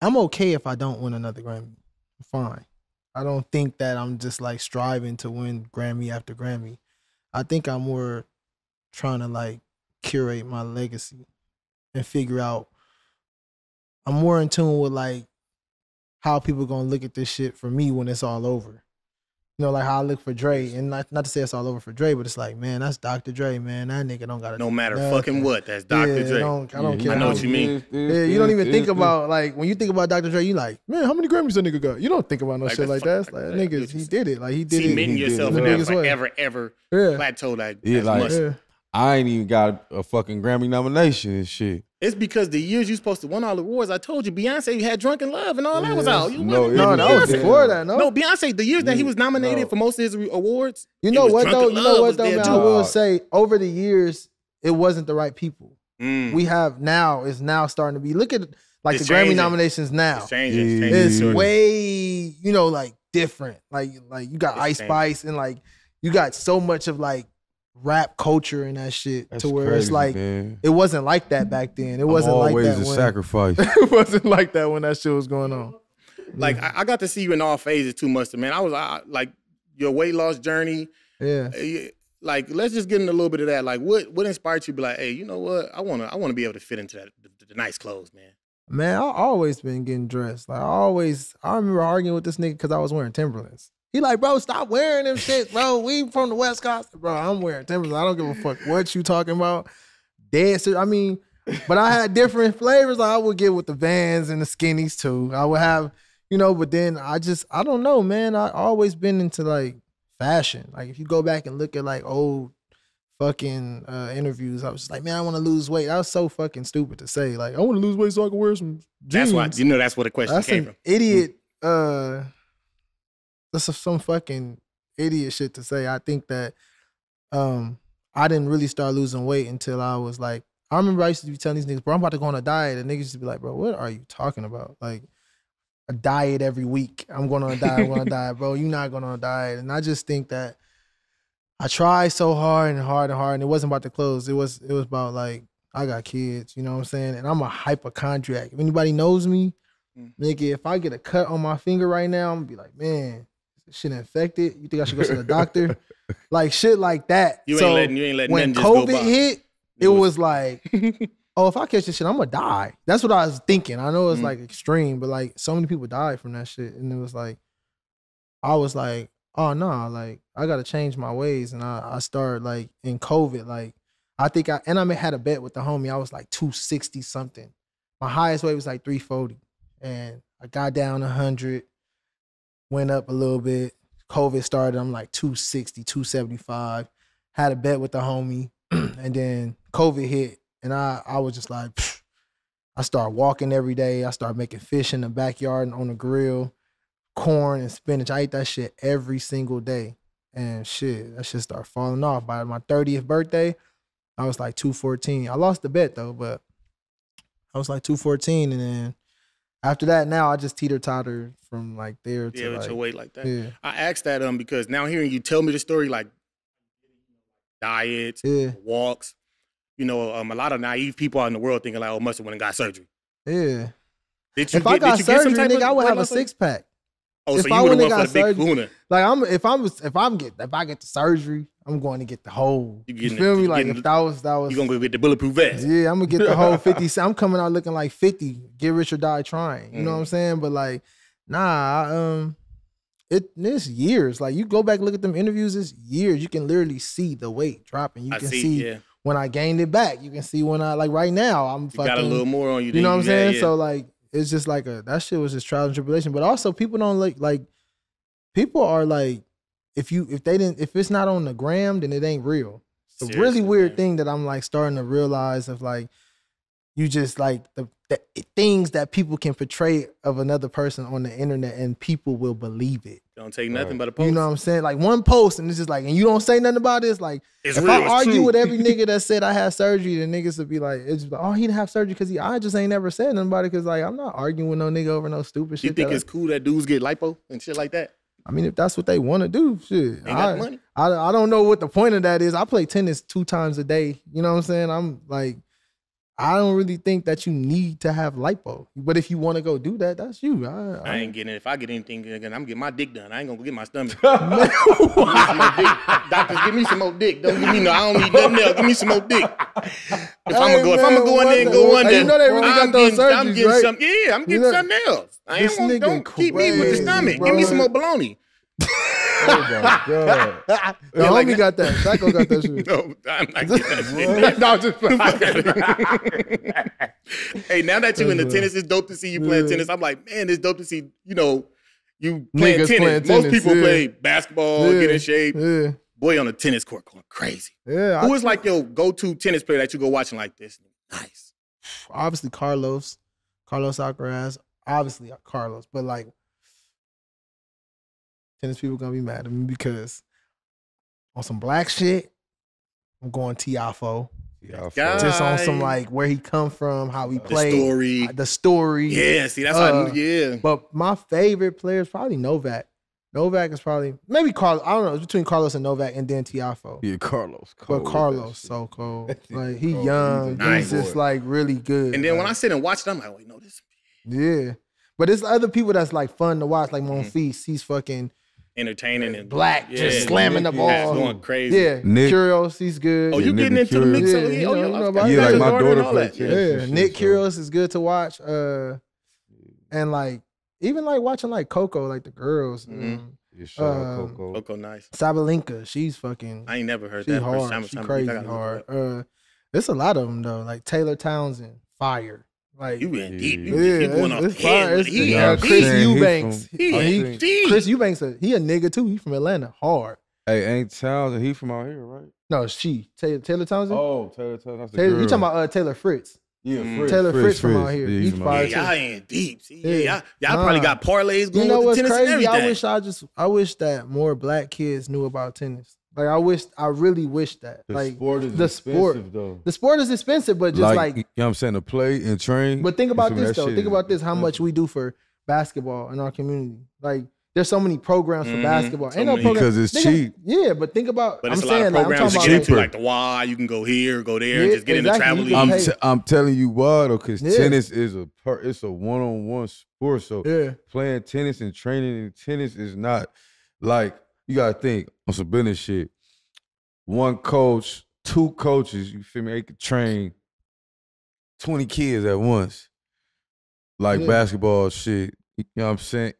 I'm okay if I don't win another Grammy. Fine. I don't think that I'm just like striving to win Grammy after Grammy. I think I'm more trying to like curate my legacy and figure out I'm more in tune with like how people gonna look at this shit for me when it's all over. You know, like how I look for Dre, and not not to say it's all over for Dre, but it's like, man, that's Dr. Dre, man. That nigga don't gotta no matter nothing. fucking what, that's Dr. Yeah, Dre. I don't, I don't Yeah, care. I know what you mean. Yeah, you don't even think about like when you think about Dr. Dre, you like, man, how many Grammys that nigga got? You don't think about no Like, shit like that. It's like, like, that I get nigga, he did it. Like he did Cementing it. he did yourself in that forever, ever Yeah. plateau that Yeah, that's like- must. Yeah. I ain't even got a fucking Grammy nomination and shit. It's because the years you supposed to win all the awards. I told you, Beyonce had Drunk in Love and all that was Yeah. out. You No, wasn't- No, that was before that. No, No, Beyonce, the years that he was nominated No. for most of his awards. You it know was what though? You know what though, man? too. I will say over the years, it wasn't the right people. Mm. We have now is now starting to be. Look at like It's the Grammy nominations now. It's changing. It's, changing. It's Yeah. way you know like different. Like like you got It's Ice changing. Spice and like you got so much of like rap culture and that shit That's to where it's like man. it wasn't like that back then. It I'm wasn't like always that a when sacrifice. it wasn't like that when that shit was going on. Like I, I got to see you in all phases too much, man. I was I, like your weight loss journey. Yeah. uh, Like let's just get into a little bit of that. Like what what inspired you to be like, hey, you know what? I wanna I wanna be able to fit into that the, the nice clothes, man. Man, I always been getting dressed. Like I always, I remember arguing with this nigga because I was wearing Timberlands. He like, bro, stop wearing them shit, bro. We from the West Coast, bro. I'm wearing Timberlands. I don't give a fuck what you talking about. Dead. I mean, but I had different flavors. I would get with the Vans and the skinnies too. I would have, you know. But then I just, I don't know, man. I always been into like fashion. Like if you go back and look at like old fucking uh, interviews, I was just like, man, I want to lose weight. That was so fucking stupid to say. Like, I want to lose weight so I can wear some jeans. That's why you know that's where the question That's came from. idiot. Uh, that's some fucking idiot shit to say. I think that um, I didn't really start losing weight until I was like, I remember I used to be telling these niggas, bro, I'm about to go on a diet, and niggas used to be like, bro, what are you talking about? Like a diet every week. I'm going on a diet. I'm going on a diet, bro. You're not going on a diet, and I just think that I tried so hard and hard and hard, and it wasn't about the clothes. It was it was about like I got kids. You know what I'm saying? And I'm a hypochondriac. If anybody knows me, Mm. nigga, if I get a cut on my finger right now, I'm gonna be like, man, shit infected. You think I should go to the doctor? like shit like that. You so ain't letting you ain't letting when nothing just go COVID by. hit, it It was- was like, oh, if I catch this shit, I'm gonna die. That's what I was thinking. I know it's Mm. like extreme, but like so many people died from that shit, and it was like, I was like, oh no, like I gotta change my ways, and I I started like in COVID, like I think I and I had a bet with the homie. I was like two sixty something. My highest weight was like three forty, and I got down hundred, went up a little bit. COVID started. I'm like 260, 275. Had a bet with the homie. and then COVID hit, and I I was just like. I started walking every day. I started making fish in the backyard and on the grill, corn and spinach. I ate that shit every single day, and shit, that shit started falling off. By my thirtieth birthday, I was like two fourteen. I lost the bet though, but I was like two fourteen, and then after that, now I just teeter totter from like there to Yeah, like your weight like that. yeah, I asked that um because now hearing you tell me the story, like diets, yeah, walks, you know, um, a lot of naive people out in the world thinking like, oh, must have went and got surgery. yeah. Did you If get, I got did you get some surgery, nigga, of I would have a six pack. Oh, if so I you would have wouldn't went for the got big surgery- Like I'm if I'm if I'm get if I get the surgery, I'm going to get the whole. You You, feel the- me? Like if that was that was You gonna go get the bulletproof vest? yeah, I'm gonna get the whole fifty. I'm coming out looking like fifty. Get rich or die trying. You know Mm. what I'm saying? But like, nah, I, um, it it's years. Like you go back look at them interviews. It's years. You can literally see the weight dropping. You I can see, see, yeah. when I gained it back. You can see when I like right now. I'm You fucking. got a little more on you. You know what I'm saying? yeah. So like it's just like a that shit was just trial and tribulation. But also people don't like like people are like if you if they didn't if it's not on the gram, then it ain't real. It's a really weird man. thing that I'm like starting to realize of like you just like the, the things that people can portray of another person on the internet and people will believe it. don't take nothing Right. but a post. You know what I'm saying? Like one post and it's just like, and you don't say nothing about it. Like It's if real, I it's argue true. with every nigga that said I had surgery, the niggas would be like, it's just like, oh, he didn't have surgery because he. I just ain't never said nothing about it because like I'm not arguing with no nigga over no stupid shit. you think that I- it's cool that dudes get lipo and shit like that? I mean, if that's what they want to do, shit. I. I I don't know what the point of that is. I play tennis two times a day. You know what I'm saying? I'm like, I don't really think that you need to have lipo. But if you want to go do that, that's you. I, I I, ain't getting it. If I get anything, again, I'm getting my dick done. I ain't gonna get my stomach. Give me some more dick. Doctors, give me some more dick. Don't give me no. I don't need nothing else. Give me some more dick. If I'm gonna Hey, go, if I'm gonna go in there and go there, you know they really got I'm those getting, I'm surgeries, getting right? some. Yeah, I'm getting know- something else. I ain't want, don't keep me with the stomach. bro. Give me some more bologna. Oh my god. the Yeah, like homie got that. Psycho got that shit. No, I'm not getting that shit. no, just hey, now that you in the tennis, it's dope to see you playing Yeah. tennis. I'm like, man, it's dope to see, you know, you playing tennis. playing Most people yeah. play basketball, get in shape. yeah, Boy on the tennis court going crazy. yeah. Who I- is like your go-to tennis player that you go watching like this? Nice. obviously Carlos, Carlos Alcaraz, obviously Carlos, but like tennis people gonna be mad at me because on some black shit, I'm going Tiafoe. Yeah, I God. fuck- Just on some like where he come from, how he play The played, story. the story. Yeah, see, that's Uh, how. Yeah. But my favorite player is probably Novak. Novak is probably maybe Carlos. I don't know. It's between Carlos and Novak, and then Tiafoe. Yeah, Carlos. But cold with that Carlos so cold. That Like he cold. young. He's a He's just like really good. And then when I sit and watch it, I'm like, wait, no, this Yeah. But it's other people that's like fun to watch, like Mm-hmm. Monfils. He's fucking entertaining and black, just slamming the Nick Yeah, ball. going crazy. Yeah, Nick- Kyrgios, he's good. Oh, you Yeah, getting Nick into the Kyrgios. mix? of- Yeah, yeah, oh, yeah, you know about you that. got Yeah, like my daughter and daughter all play that. tennis. yeah, Nick so- Kyrgios is good to watch. Uh, and like even like watching like Coco, like the girls. Yeah, shout Um, Coco. Coco, nice. Sabalenka, she's fucking. I ain't never heard She that. hard. First time, she time- crazy hard. Uh, there's a lot of them though. Like Taylor Townsend, fire. Like You in deep. You, yeah, you going it's, off the head. It's, He, uh, I'm Chris saying he Eubanks. from- he, Uh, he, he- deep. Chris Eubanks, a, he a nigga too. He from Atlanta, hard. Hey, ain't Townsend? He from out here, right? No, she Taylor, Taylor Townsend. Oh, Taylor Townsend. Taylor, you talking about uh, Taylor Fritz? Yeah, Mm. Fritz, Taylor Fritz from out here. Yeah, He's from fire out Yeah, y'all in deep. See, Yeah. yeah, y'all, y'all probably got parlays going You know with what's the tennis and crazy? everything. I wish I just I wish that more black kids knew about tennis. Like I wish I really wish that. The like sport is the expensive, sport. though. the sport is expensive, but just like, like, you know what I'm saying, to play and train. but think about this though. Think about this: how much we do for basketball in our community. Like there's so many programs for Mhm. basketball. So Ain't no program Because it's Nigga, cheap. Yeah, but think about. but I'm a saying lot of like, I'm programs to talking get about into, cheaper. like the Y. You can go here, go there, and Yeah, just get in the exactly. travel league. I'm, t- I'm telling you why though, because Yeah. tennis is a per, it's a one on one sport. So yeah, playing tennis and training in tennis is not like you gotta think on some business shit. One coach, two coaches, you feel me? They could train 20 kids at once. Like Yeah. basketball shit. You know what I'm saying?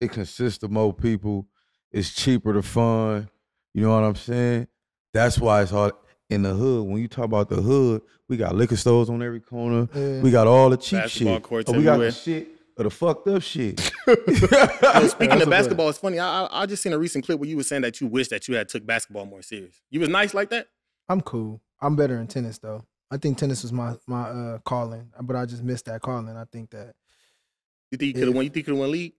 It consists of more people. It's cheaper to fund. You know what I'm saying? That's why it's hard in the hood. When you talk about the hood, we got liquor stores on every corner. yeah. We got all the cheap Basketball shit. courts But we got the shit of the fucked up shit. Yo, That's speaking a of fact. basketball, it's funny. I, I I just seen a recent clip where you were saying that you wish that you had took basketball more serious. You was nice like that. I'm cool. I'm better in tennis though. I think tennis was my my uh calling, but I just missed that calling. I think that You think you could have won? You think you could have won league?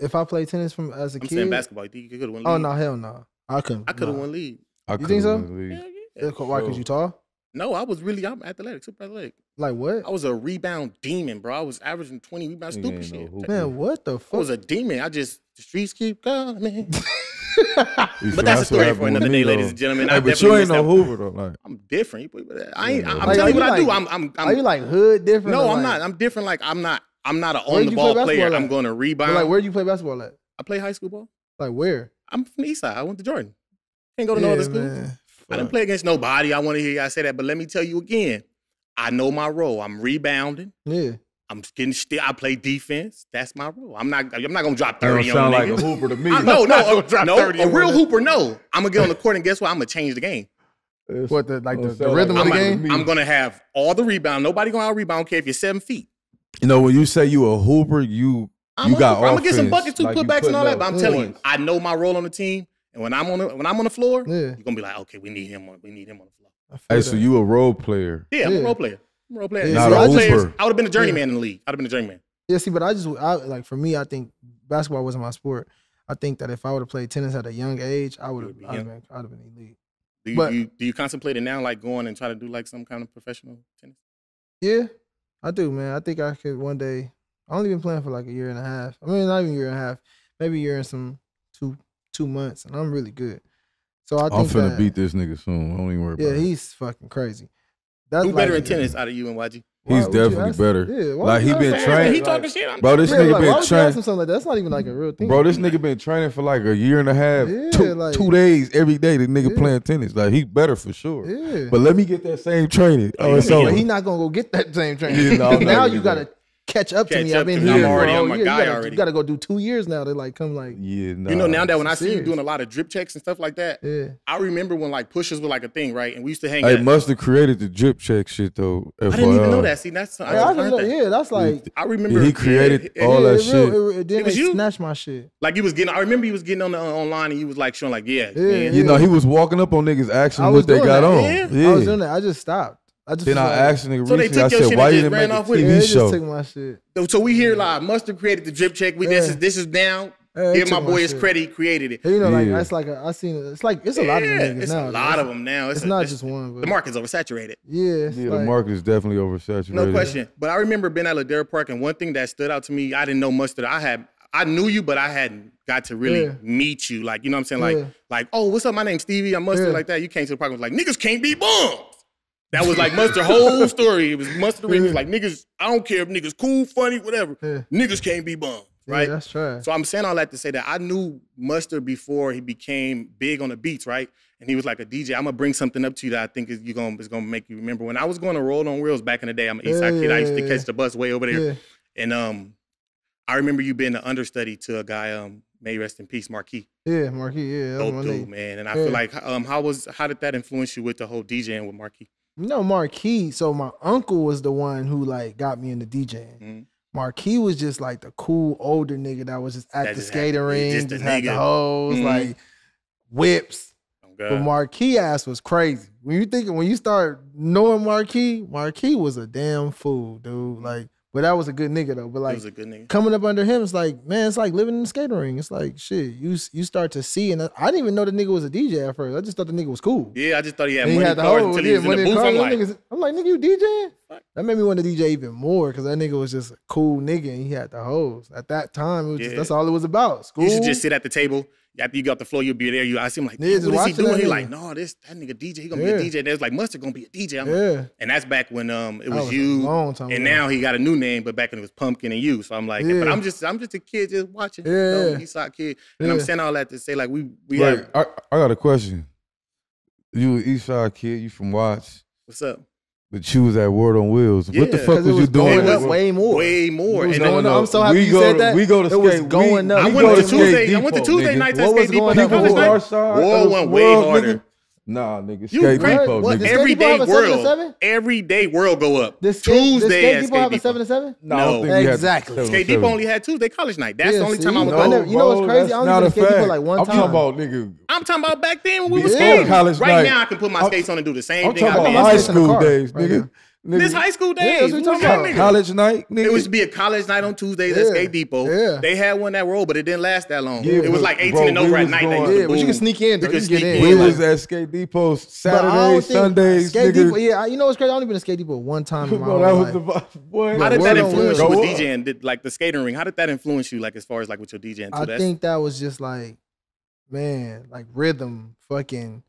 if I played tennis from as a I'm kid, saying basketball. You think you could have won league? oh no, hell no, I couldn't. I could have no. won league. I You think so? won the league. Yeah, yeah. Yeah, Why? Cause you tall? No, I was really. I'm athletic, super athletic. Like what? I was a rebound demon, bro. I was averaging 20 rebounds. Nigga Stupid ain't no shit. hooper. Man, what the fuck? I was a demon. I just the streets keep coming. You But that's a story happened for with another me, day, ladies and gentlemen. Hey, I but you ain't no out. Hoover though. Like, I'm different. I ain't. Yeah. I'm Like, telling you what you I do. like- I'm. I'm. Are you like hood different? no, I'm like- not. I'm different. Like I'm not. I'm not an on the ball play player. basketball I'm going to But rebound. like, where'd you play basketball at? I play high school ball. Like where? I'm from the east side. I went to Jordan. Can't go to no other school. man. I didn't play against nobody. I want to hear y'all say that, but let me tell you again. I know my role. I'm rebounding. Yeah. I'm getting still. I play defense. That's my role. I'm not. I'm not gonna drop that don't thirty on sound like niggas. a Hooper to me. I, no, no, Don't a, drop no. 30 A real one. hooper, no. I'm gonna get on the court and guess what? I'm gonna change the game. It's- What the like the, uh, the rhythm like of the a game? Hooper to. I'm gonna have all the rebound. Nobody gonna out rebound. Care if you're seven feet. You know, when you say you a Hooper, you I'm you got hooper. I'm gonna get some buckets too, like putbacks and all that. But I'm up telling you. I know my role on the team, and when I'm on the, when I'm on the floor, Yeah. you're gonna be like, okay, we need him on. We need him on the floor. I feel Hey, so that. you a role player? Yeah, I'm a role player. I'm a role player. Yeah, Not See, role players- I would have been a journeyman in the league. I'd have been a journeyman. Yeah, see, but I just I like for me, I think basketball wasn't my sport. I think that if I would have played tennis at a young age, I would have be I'd have him. been I'd have been elite. Do you, But- do you do you contemplate it now, like going and try to do like some kind of professional tennis? Yeah, I do, man. I think I could one day. I only been playing for like a year and a half. I mean, not even a year and a half, maybe a year and some two two months, and I'm really good. So I think I'm finna that- beat this nigga soon. I Don't even worry Yeah, about it. he's fucking crazy. That's Who better like- in tennis out of you and YG? Why He's would you definitely better. Yeah, Like, he been ask- trained- He like- talking shit. I'm Bro, this Yeah, nigga like, been would you training. something like that? That's not even like a real thing. Bro, this nigga been training for like a year and a half, Yeah, two, like- two days every day. The nigga Yeah. playing tennis, like he better for sure. Yeah, But let me get that same training. Oh, you it's gonna over. but he not gonna go get that same training. Yeah, no, now you gotta catch up to me. up I've been here I'm already on my year. guy you gotta, already. You gotta go do two years now to like come like yeah, nah. You know, now that when I see you doing a lot of drip checks and stuff like that, yeah. I remember when like pushes were like a thing, right? And we used to hang Hey, out. must have created the drip check shit though. I didn't even know that. See, that's I Yeah, I just learned know, that. yeah, that's like I remember he created yeah, all yeah, that it real- shit. it- it- then It was you? snatched my shit. like he was getting. I remember he was getting on the uh, online and he was like showing like, yeah, Yeah. You know, he was walking up on niggas asking I what they got on. Yeah. Yeah. I was doing that. I just stopped. I just Then was I like, asked a nigga So they recently, I took your said, shit why and you just didn't ran make a off with it? Yeah, TV they just took my shit. So we hear like Mustard created the drip check. We this Yeah. is this is now. Yeah, they Give my took boy his shit. credit. He created it. And, you know, like Yeah. that's like a, I seen it. It's like it's a lot of them Yeah, niggas it's now. a lot of them now. It's, a- not just one. But The market's oversaturated. Yeah, it's Yeah, the like- market is definitely oversaturated. No question. But I remember being at Ladera Park, and one thing that stood out to me, I didn't know Mustard. I had, I knew you, but I hadn't got to really Yeah. meet you. Like, you know what I'm saying? Like, Yeah. like, oh, what's up? My name's Stevie. I'm Mustard. Yeah. Like that. You came to the park and was like, niggas can't be bums. That was like Mustard whole story. It was Mustard. He was like, niggas, I don't care if niggas cool, funny, whatever. Yeah. Niggas can't be bums. Yeah, Right. that's trash. So I'm saying all that to say that I knew Mustard before he became big on the beats, right? And he was like a DJ. I'm gonna bring something up to you that I think is you gonna is gonna make you remember. When I was going to World on Wheels back in the day, I'm an East Side Yeah, kid. I used to yeah, catch the bus way over there, yeah, and um, I remember you being the understudy to a guy, um, may rest in peace, Marquis. yeah, Marquis. Yeah, Dope dude, nigga. man. And I Yeah. feel like um, how was how did that influence you with the whole DJing with Marquis? You know, Marquis. So my uncle was the one who like got me into DJing. Mhm. Marquis was just like the cool older nigga that was just at That the skating ring, just just, had the hoes, Mhm. like whips. But Marquis ass was crazy. When you think when you start knowing Marquis, Marquis was a damn fool, dude. Like, but that was a good nigga though. But like was a good nigga. coming up under him, it's like, man, it's like living in the skating ring. It's like shit. You you start to see, and I didn't even know the nigga was a DJ at first. I just thought the nigga was cool. Yeah, I just thought he had And he money had the whole until he yeah, was in the money in booth. I'm like, niggas- I'm like, nigga, you DJing? Fuck. That made me want to DJ even more because that nigga was just a cool nigga and he had the hoes. At that time, it was just, Yeah. that's all it was about. School. You should just sit at the table. After you got the floor, you'll be there. You, I see him like, Yeah, what is he doing? that He like, no, this that nigga DJ. He gonna Yeah. be a DJ. And there's like Mustard gonna be a DJ. I'm like, yeah. and that's back when um it That was, was a you. long time and ago. now he got a new name, but back when it was Pumpkin and you. So I'm like, Yeah. but I'm just I'm just a kid just watching. Yeah. You know, East Side kid. And I'm Yeah. saying all that to say like we we Wait, have I, I got a question. You an East Side kid, you from Watts? what's up? But you was at World on Wheels. what the fuck was, it was you doing? going It up was way more. Way more. It was And going then, up. I'm so happy we you go said that. We go to It was going we, up. I we went go to to skate Tuesday. I went to Depot, Tuesday nigga. nights at What was Skate Depot. going up college night. Northside, Whoa went way harder. Nigga. Nah, nigga. You Skate crazy? Depot, What, nigga. this- Everyday Skate Depot have a seven to world. seven? Everyday world go up. This skate, this Tuesday skate at depot have a seven to seven? No, I don't No. think we had Exactly. seven Skate seven. Depot only had Tuesday college night. That's Yeah, the only see? time I would No, go. I never- you know what's crazy? that's I only been to Skate Depot like one I'm time. talking about nigga. I'm talking about back then when we Yeah. was skating. College right night. now, I can put my I'm- skates on and do the same I'm thing. talking I about did. my high skates in the school days, nigga. Now. Nigga, This high school days. Yeah, that's what we we talking about. college night, nigga. It used to be a college night on Tuesdays at Yeah. Skate Depot. Yeah. They had one that rolled, but it didn't last that long. Yeah, it was like 18 bro, and oh we over at was night. going- They used to Yeah, but you boom. can sneak in, though. You You can can get sneak in. we in. was like- at Skate Depot But I Saturdays, don't think- Sundays, Skate nigga. Depot, yeah, I- you know what's crazy? I only been to Skate Depot one time in my Bro, whole that was life. the boy. How did Word that on influence word. you with Go up. DJing? Did, like the skating ring, how did that influence you, like as far as like with your DJing too? I That's- think that was just like, man, like rhythm, fucking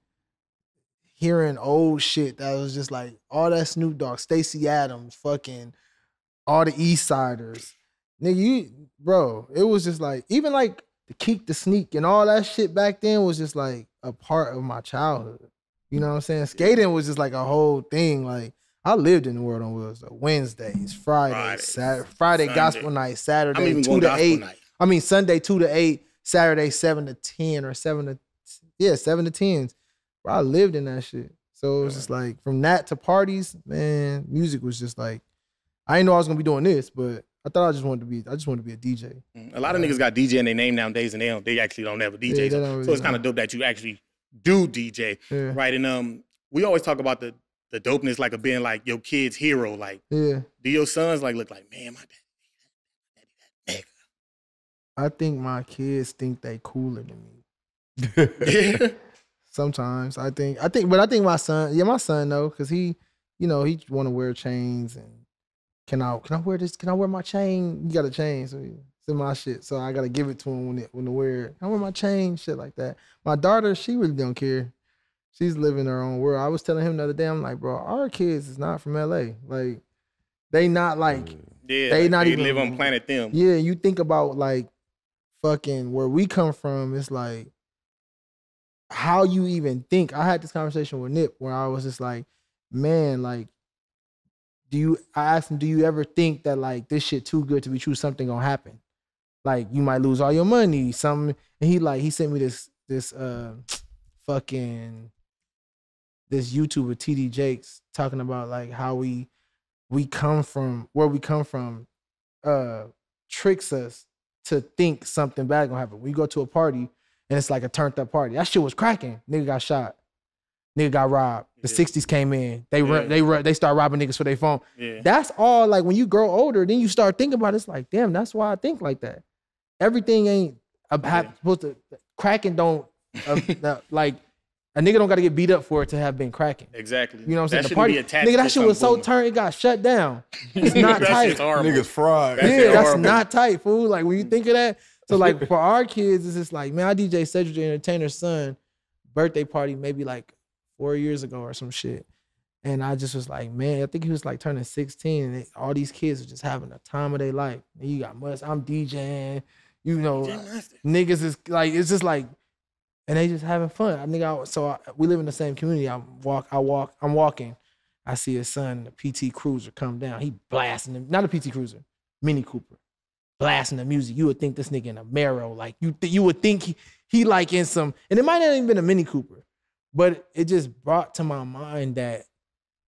hearing old shit that was just like oh, all that Snoop Dogg, Stacy Adams, fucking all the East Siders. Nigga, you bro, it was just like even like the keep the sneak and all that shit back then was just like a part of my childhood. You know what I'm saying? Skating was just like a whole thing. Like I lived in the world on wheels. So Wednesdays, Fridays, Fridays, Saturday, Friday Sunday. gospel night, Saturday two to eight. night. I mean Sunday two to eight, Saturday seven to ten or seven to yeah seven to tens. Bro, I lived in that shit. So it was just like from that to parties, man. Music was just like I didn't know I was gonna be doing this, but I thought I just wanted to be. I just wanted to be a DJ. Mm, A lot of niggas got DJ in their name nowadays, and they don't. They actually don't ever DJ. they so, don't so it's kind of dope that you actually do DJ, Yeah, right? And um, we always talk about the the dopeness, like of being like your kid's hero. Like, yeah. do your sons like look like, man, my dad? I think my kids think they cooler than me. Yeah. Sometimes I think I think, but I think my son, yeah, my son though, cause he, you know, he want to wear chains and can I can I wear this? Can I wear my chain? You got a chain, so it's in my shit. So I gotta give it to him when it when to wear it. I wear my chain, shit like that. My daughter, she really don't care. She's living her own world. I was telling him the other day, I'm like, bro, our kids is not from LA. Like, they not like Yeah, They not they even- live on planet them. yeah, you think about like fucking where we come from, it's like how you even think. I had this conversation with Nip where I was just like, man, like, do you I asked him, do you ever think that like this shit too good to be true, something gonna happen? Like you might lose all your money, something and he like he sent me this this uh fucking this YouTuber TD Jakes talking about like how we we come from where we come from uh tricks us to think something bad gonna happen. We go to a party and it's like a turned up party. That shit was cracking. Nigga got shot. Nigga got robbed. The Yeah. 60s came in. They Yeah. run, they run, they start robbing niggas for their phone. Yeah. That's all like when you grow older, then you start thinking about it, it's like, damn, that's why I think like that. Everything ain't about Yeah. supposed to cracking don't uh, the- like a nigga don't gotta get beat up for it to have been cracking. Exactly. You know what I'm saying? That the party, be nigga, that shit was so turned, it got shut down. It's not that tight. shit's horrible. Niggas fried. That yeah, shit that's horrible. not tight, fool. Like when you think of that. So like for our kids, it's just like, man, I DJ Cedric the Entertainer's son birthday party maybe like four years ago or some shit. And I just was like, man, I think he was like turning 16, and they, all these kids are just having a time of their life. And you got must, I'm DJing, you know, Master. niggas is like, it's just like, and they just having fun. I think I so I, we live in the same community. I walk, I walk, I'm walking. I see his son, the PT Cruiser, come down. He blasting him, not a PT Cruiser, Mini Cooper, blasting the music. You would think this nigga in a Marrow, like you, th- you would think he, he like in some, and it might not even been a Mini Cooper, but it just brought to my mind that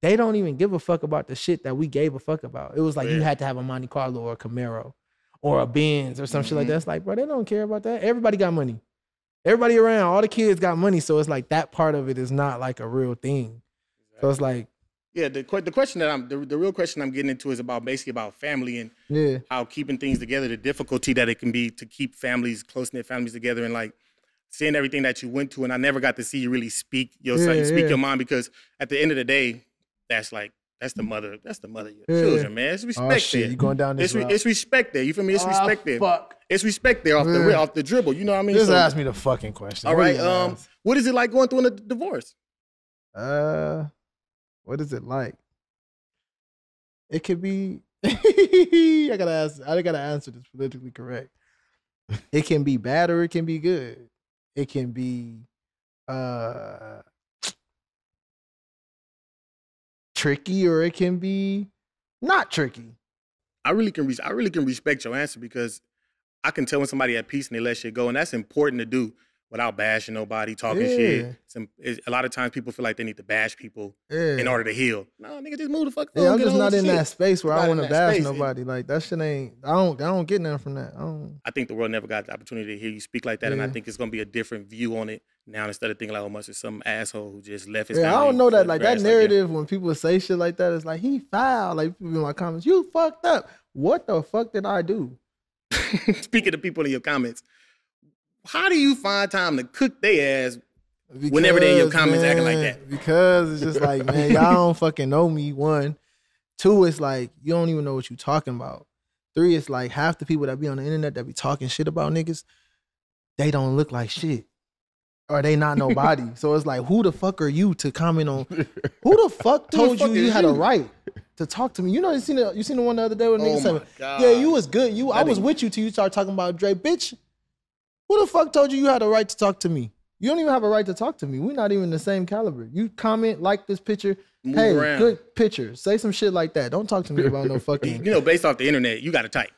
they don't even give a fuck about the shit that we gave a fuck about. It was like you had to have a Monte Carlo or a Camaro or a Benz or some shit like Mhm. that. It's like, bro, they don't care about that. Everybody got money. Everybody around, all the kids got money. So it's like that part of it is not like a real thing. So it's like, Yeah, the the question that I'm the, the real question I'm getting into is about basically about family and yeah, how keeping things together, the difficulty that it can be to keep families, close knit families together, and like seeing everything that you went to. And I never got to see you really speak your Yeah, speak yeah. your mind because at the end of the day, that's like that's the mother, that's the mother of your Yeah. children, man. It's respect oh shit, there. you going down this It's, route. it's respect there. You feel me? It's Ah, respect there. Fuck. It's respect there off the off the dribble. You know what I mean? Just So- ask me the fucking question. all What right. do you Um, ask? what is it like going through a divorce? Uh, what is it like? It could be. I gotta ask. I gotta answer this politically correct. It can be bad or it can be good. It can be uh tricky or it can be not tricky. I really can I really can respect your answer because I can tell when somebody at peace and they let shit go, and that's important to do. Without bashing nobody, talking Yeah. shit. Some it's, a lot of times people feel like they need to bash people Yeah. in order to heal. No, nigga, just move the fuck. Yeah, I'm just not in your that space where Not I want to bash space. nobody. Like that shit ain't. I don't. I don't get nothing from that. I don't. I think the world never got the opportunity to hear you speak like that, and I think it's gonna be a different view on it now instead of thinking like, oh, must it's some asshole who just left his. Yeah, I don't know that. Like that yeah. narrative when people say shit like that, it's like he foul. Like people in my comments, you fucked up. What the fuck did I do? Speaking to people in your comments, how do you find time to cook their ass? Whenever they in your Because, comments acting like that. Because it's just like, man, y'all don't fucking know me. One, two, it's like you don't even know what you're talking about. Three, it's like half the people that be on the internet that be talking shit about niggas, they don't look like shit. Or they not nobody. so it's like, who the fuck are you to comment on? Who the fuck told fuck you you had a right to talk to me? You know, you seen the you seen the one the other day with Oh niggas God. yeah, you was good. You I was with you till you started talking about Dre, bitch. Who the fuck told you you had a right to talk to me? You don't even have a right to talk to me. We're not even the same caliber. You comment, like this picture. Move hey, around. good picture. Say some shit like that. Don't talk to me about no fucking. You know, based off the internet, you got to type.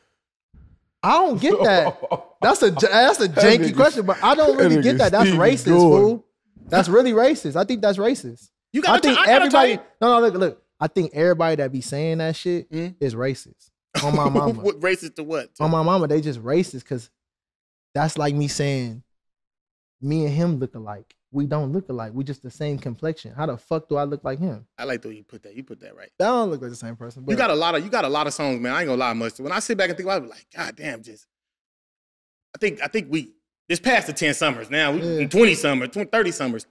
I don't get that. That's a that's a janky question, but I don't really get that. That's racist, fool. That's really racist. I think that's racist. You got to. think I gotta everybody. No, no, look, look. I think everybody that be saying that shit Mm. is racist. On my mama. what racist to what? on my mama, they just racist because that's like me saying me and him look alike. We don't look alike. We just the same complexion. How the fuck do I look like him? I like the way you put that. You put that right. That don't look like the same person. But You got a lot of you got a lot of songs, man. I ain't gonna lie much. When I sit back and think about it, I'm like, God damn, just I think I think we this past the 10 summers now. We Yeah. 20 summers, 20, 30 summers.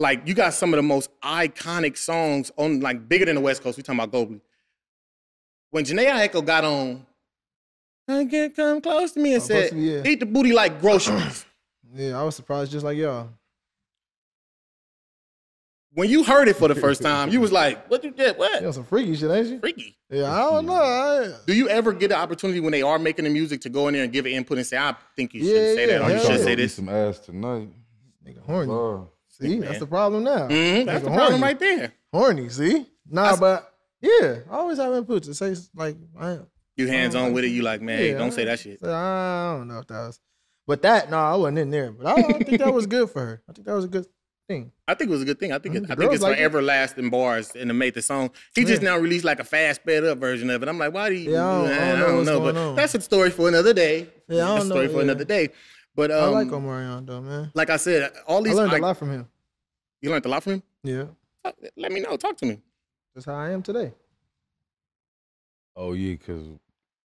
Like you got some of the most iconic songs on like bigger than the West Coast. We talking about globally. When Jhené Aiko got on I can't come close to me and Oh, said, close me, yeah. eat the booty like groceries. yeah, I was surprised just like y'all. when you heard it for the first time, you was like, what you did? What? Yeah, some freaky shit, ain't she? Freaky. Yeah, I don't know. I, Do you ever get the opportunity when they are making the music to go in there and give an input and say, I think you should Yeah, say that or you should say this? some ass tonight. nigga horny. Lord. See, man. that's the problem now. Mhm, that's Nigga the problem horny. right there. Horny, see? Nah, That's- but yeah, I always have input to say like I You hands on with it, you like, man, hey, Yeah, don't say that shit. I don't know if that was, but that no, I wasn't in there. But I, I think that was good for her. I think that was a good thing. I think it was a good thing. I think it, I think it's like for it. everlasting bars and to make the song. He just now released like a fast sped up version of it. I'm like, why do you? Yeah, I don't- I don't know what's but on. that's a story for another day. Yeah, I don't a story know, for yeah. another day. But um, I like Omarion though, man. like I said, all these I these learned a I- lot from him. you learned a lot from him. Yeah, Let me know. Talk to me. that's how I am today. Oh yeah, cause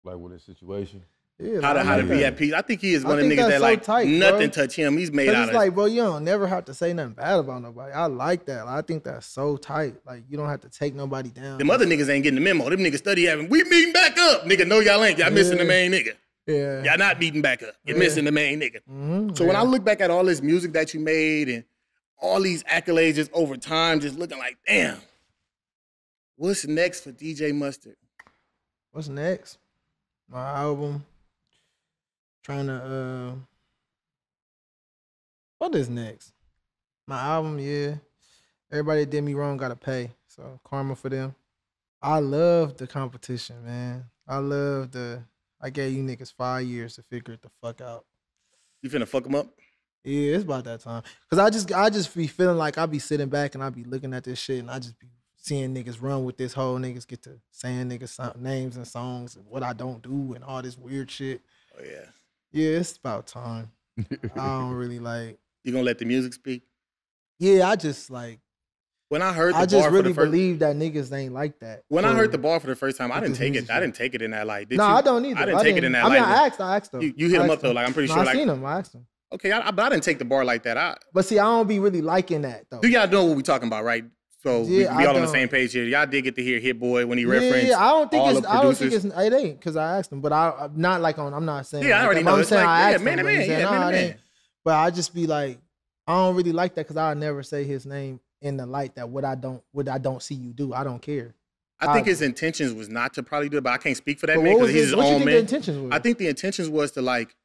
like with this situation. Yeah, How to like, how to be at peace. I think he is I one of them think niggas that so like tight, nothing bro. touch him. He's made out it's of. like, bro, you don't never have to say nothing bad about nobody. I like that. Like, I think that's so tight. Like, you don't have to take nobody down. Them other niggas ain't getting the memo. Them niggas study having, we meeting back up. Nigga, no, y'all ain't. Y'all missing the main nigga. yeah. Y'all not meeting back up. You're Yeah. missing the main nigga. Mhm, So when. I look back at all this music that you made and all these accolades just over time, just looking like, damn, what's next for DJ Mustard? What's next? My album. Trying to uh what is next? My album, yeah. Everybody that did me wrong gotta pay. So karma for them. I love the competition, man. I love the I gave you niggas five years to figure it the fuck out. You finna fuck them up? Yeah, it's about that time. Cause I just I just be feeling like I be sitting back and I be looking at this shit and I just be seeing niggas run with this whole niggas get to saying niggas names and songs and what I don't do and all this weird shit. Oh yeah. Yeah, it's about time. I don't really like. You gonna let the music speak? Yeah, I just like. When I heard the I just bar really for the first believe that niggas ain't like that. when I heard the bar for the first time, I didn't take it. I didn't take it in that light. Did No, you? I don't either. I didn't take it in that I mean, light. I asked. I asked him. You- you hit I him asked up, though, like, I'm pretty No, sure, I like- seen him. I asked him. Okay, I, I, but I didn't take the bar like that. I, But see, I don't be really liking that though. do y'all know what we talking about, right? So we Yeah, can be I all on the same page here. Y'all did get to hear Hit Boy when he yeah, referenced. yeah, I don't think it's. I don't think it's. It ain't because I asked him, but I I'm not like on. I'm not saying. Yeah, I already that, know. I'm It's saying like, I yeah, asked man him, but he man, said, yeah, "Nah, man man." But I just be like, I don't really like that because I never say his name in the light that what I don't what I don't see you do. I don't care. I think I- his intentions was not to probably do it, but I can't speak for that But man because he's his, his what you own think the man. intentions were? I think the intentions was to like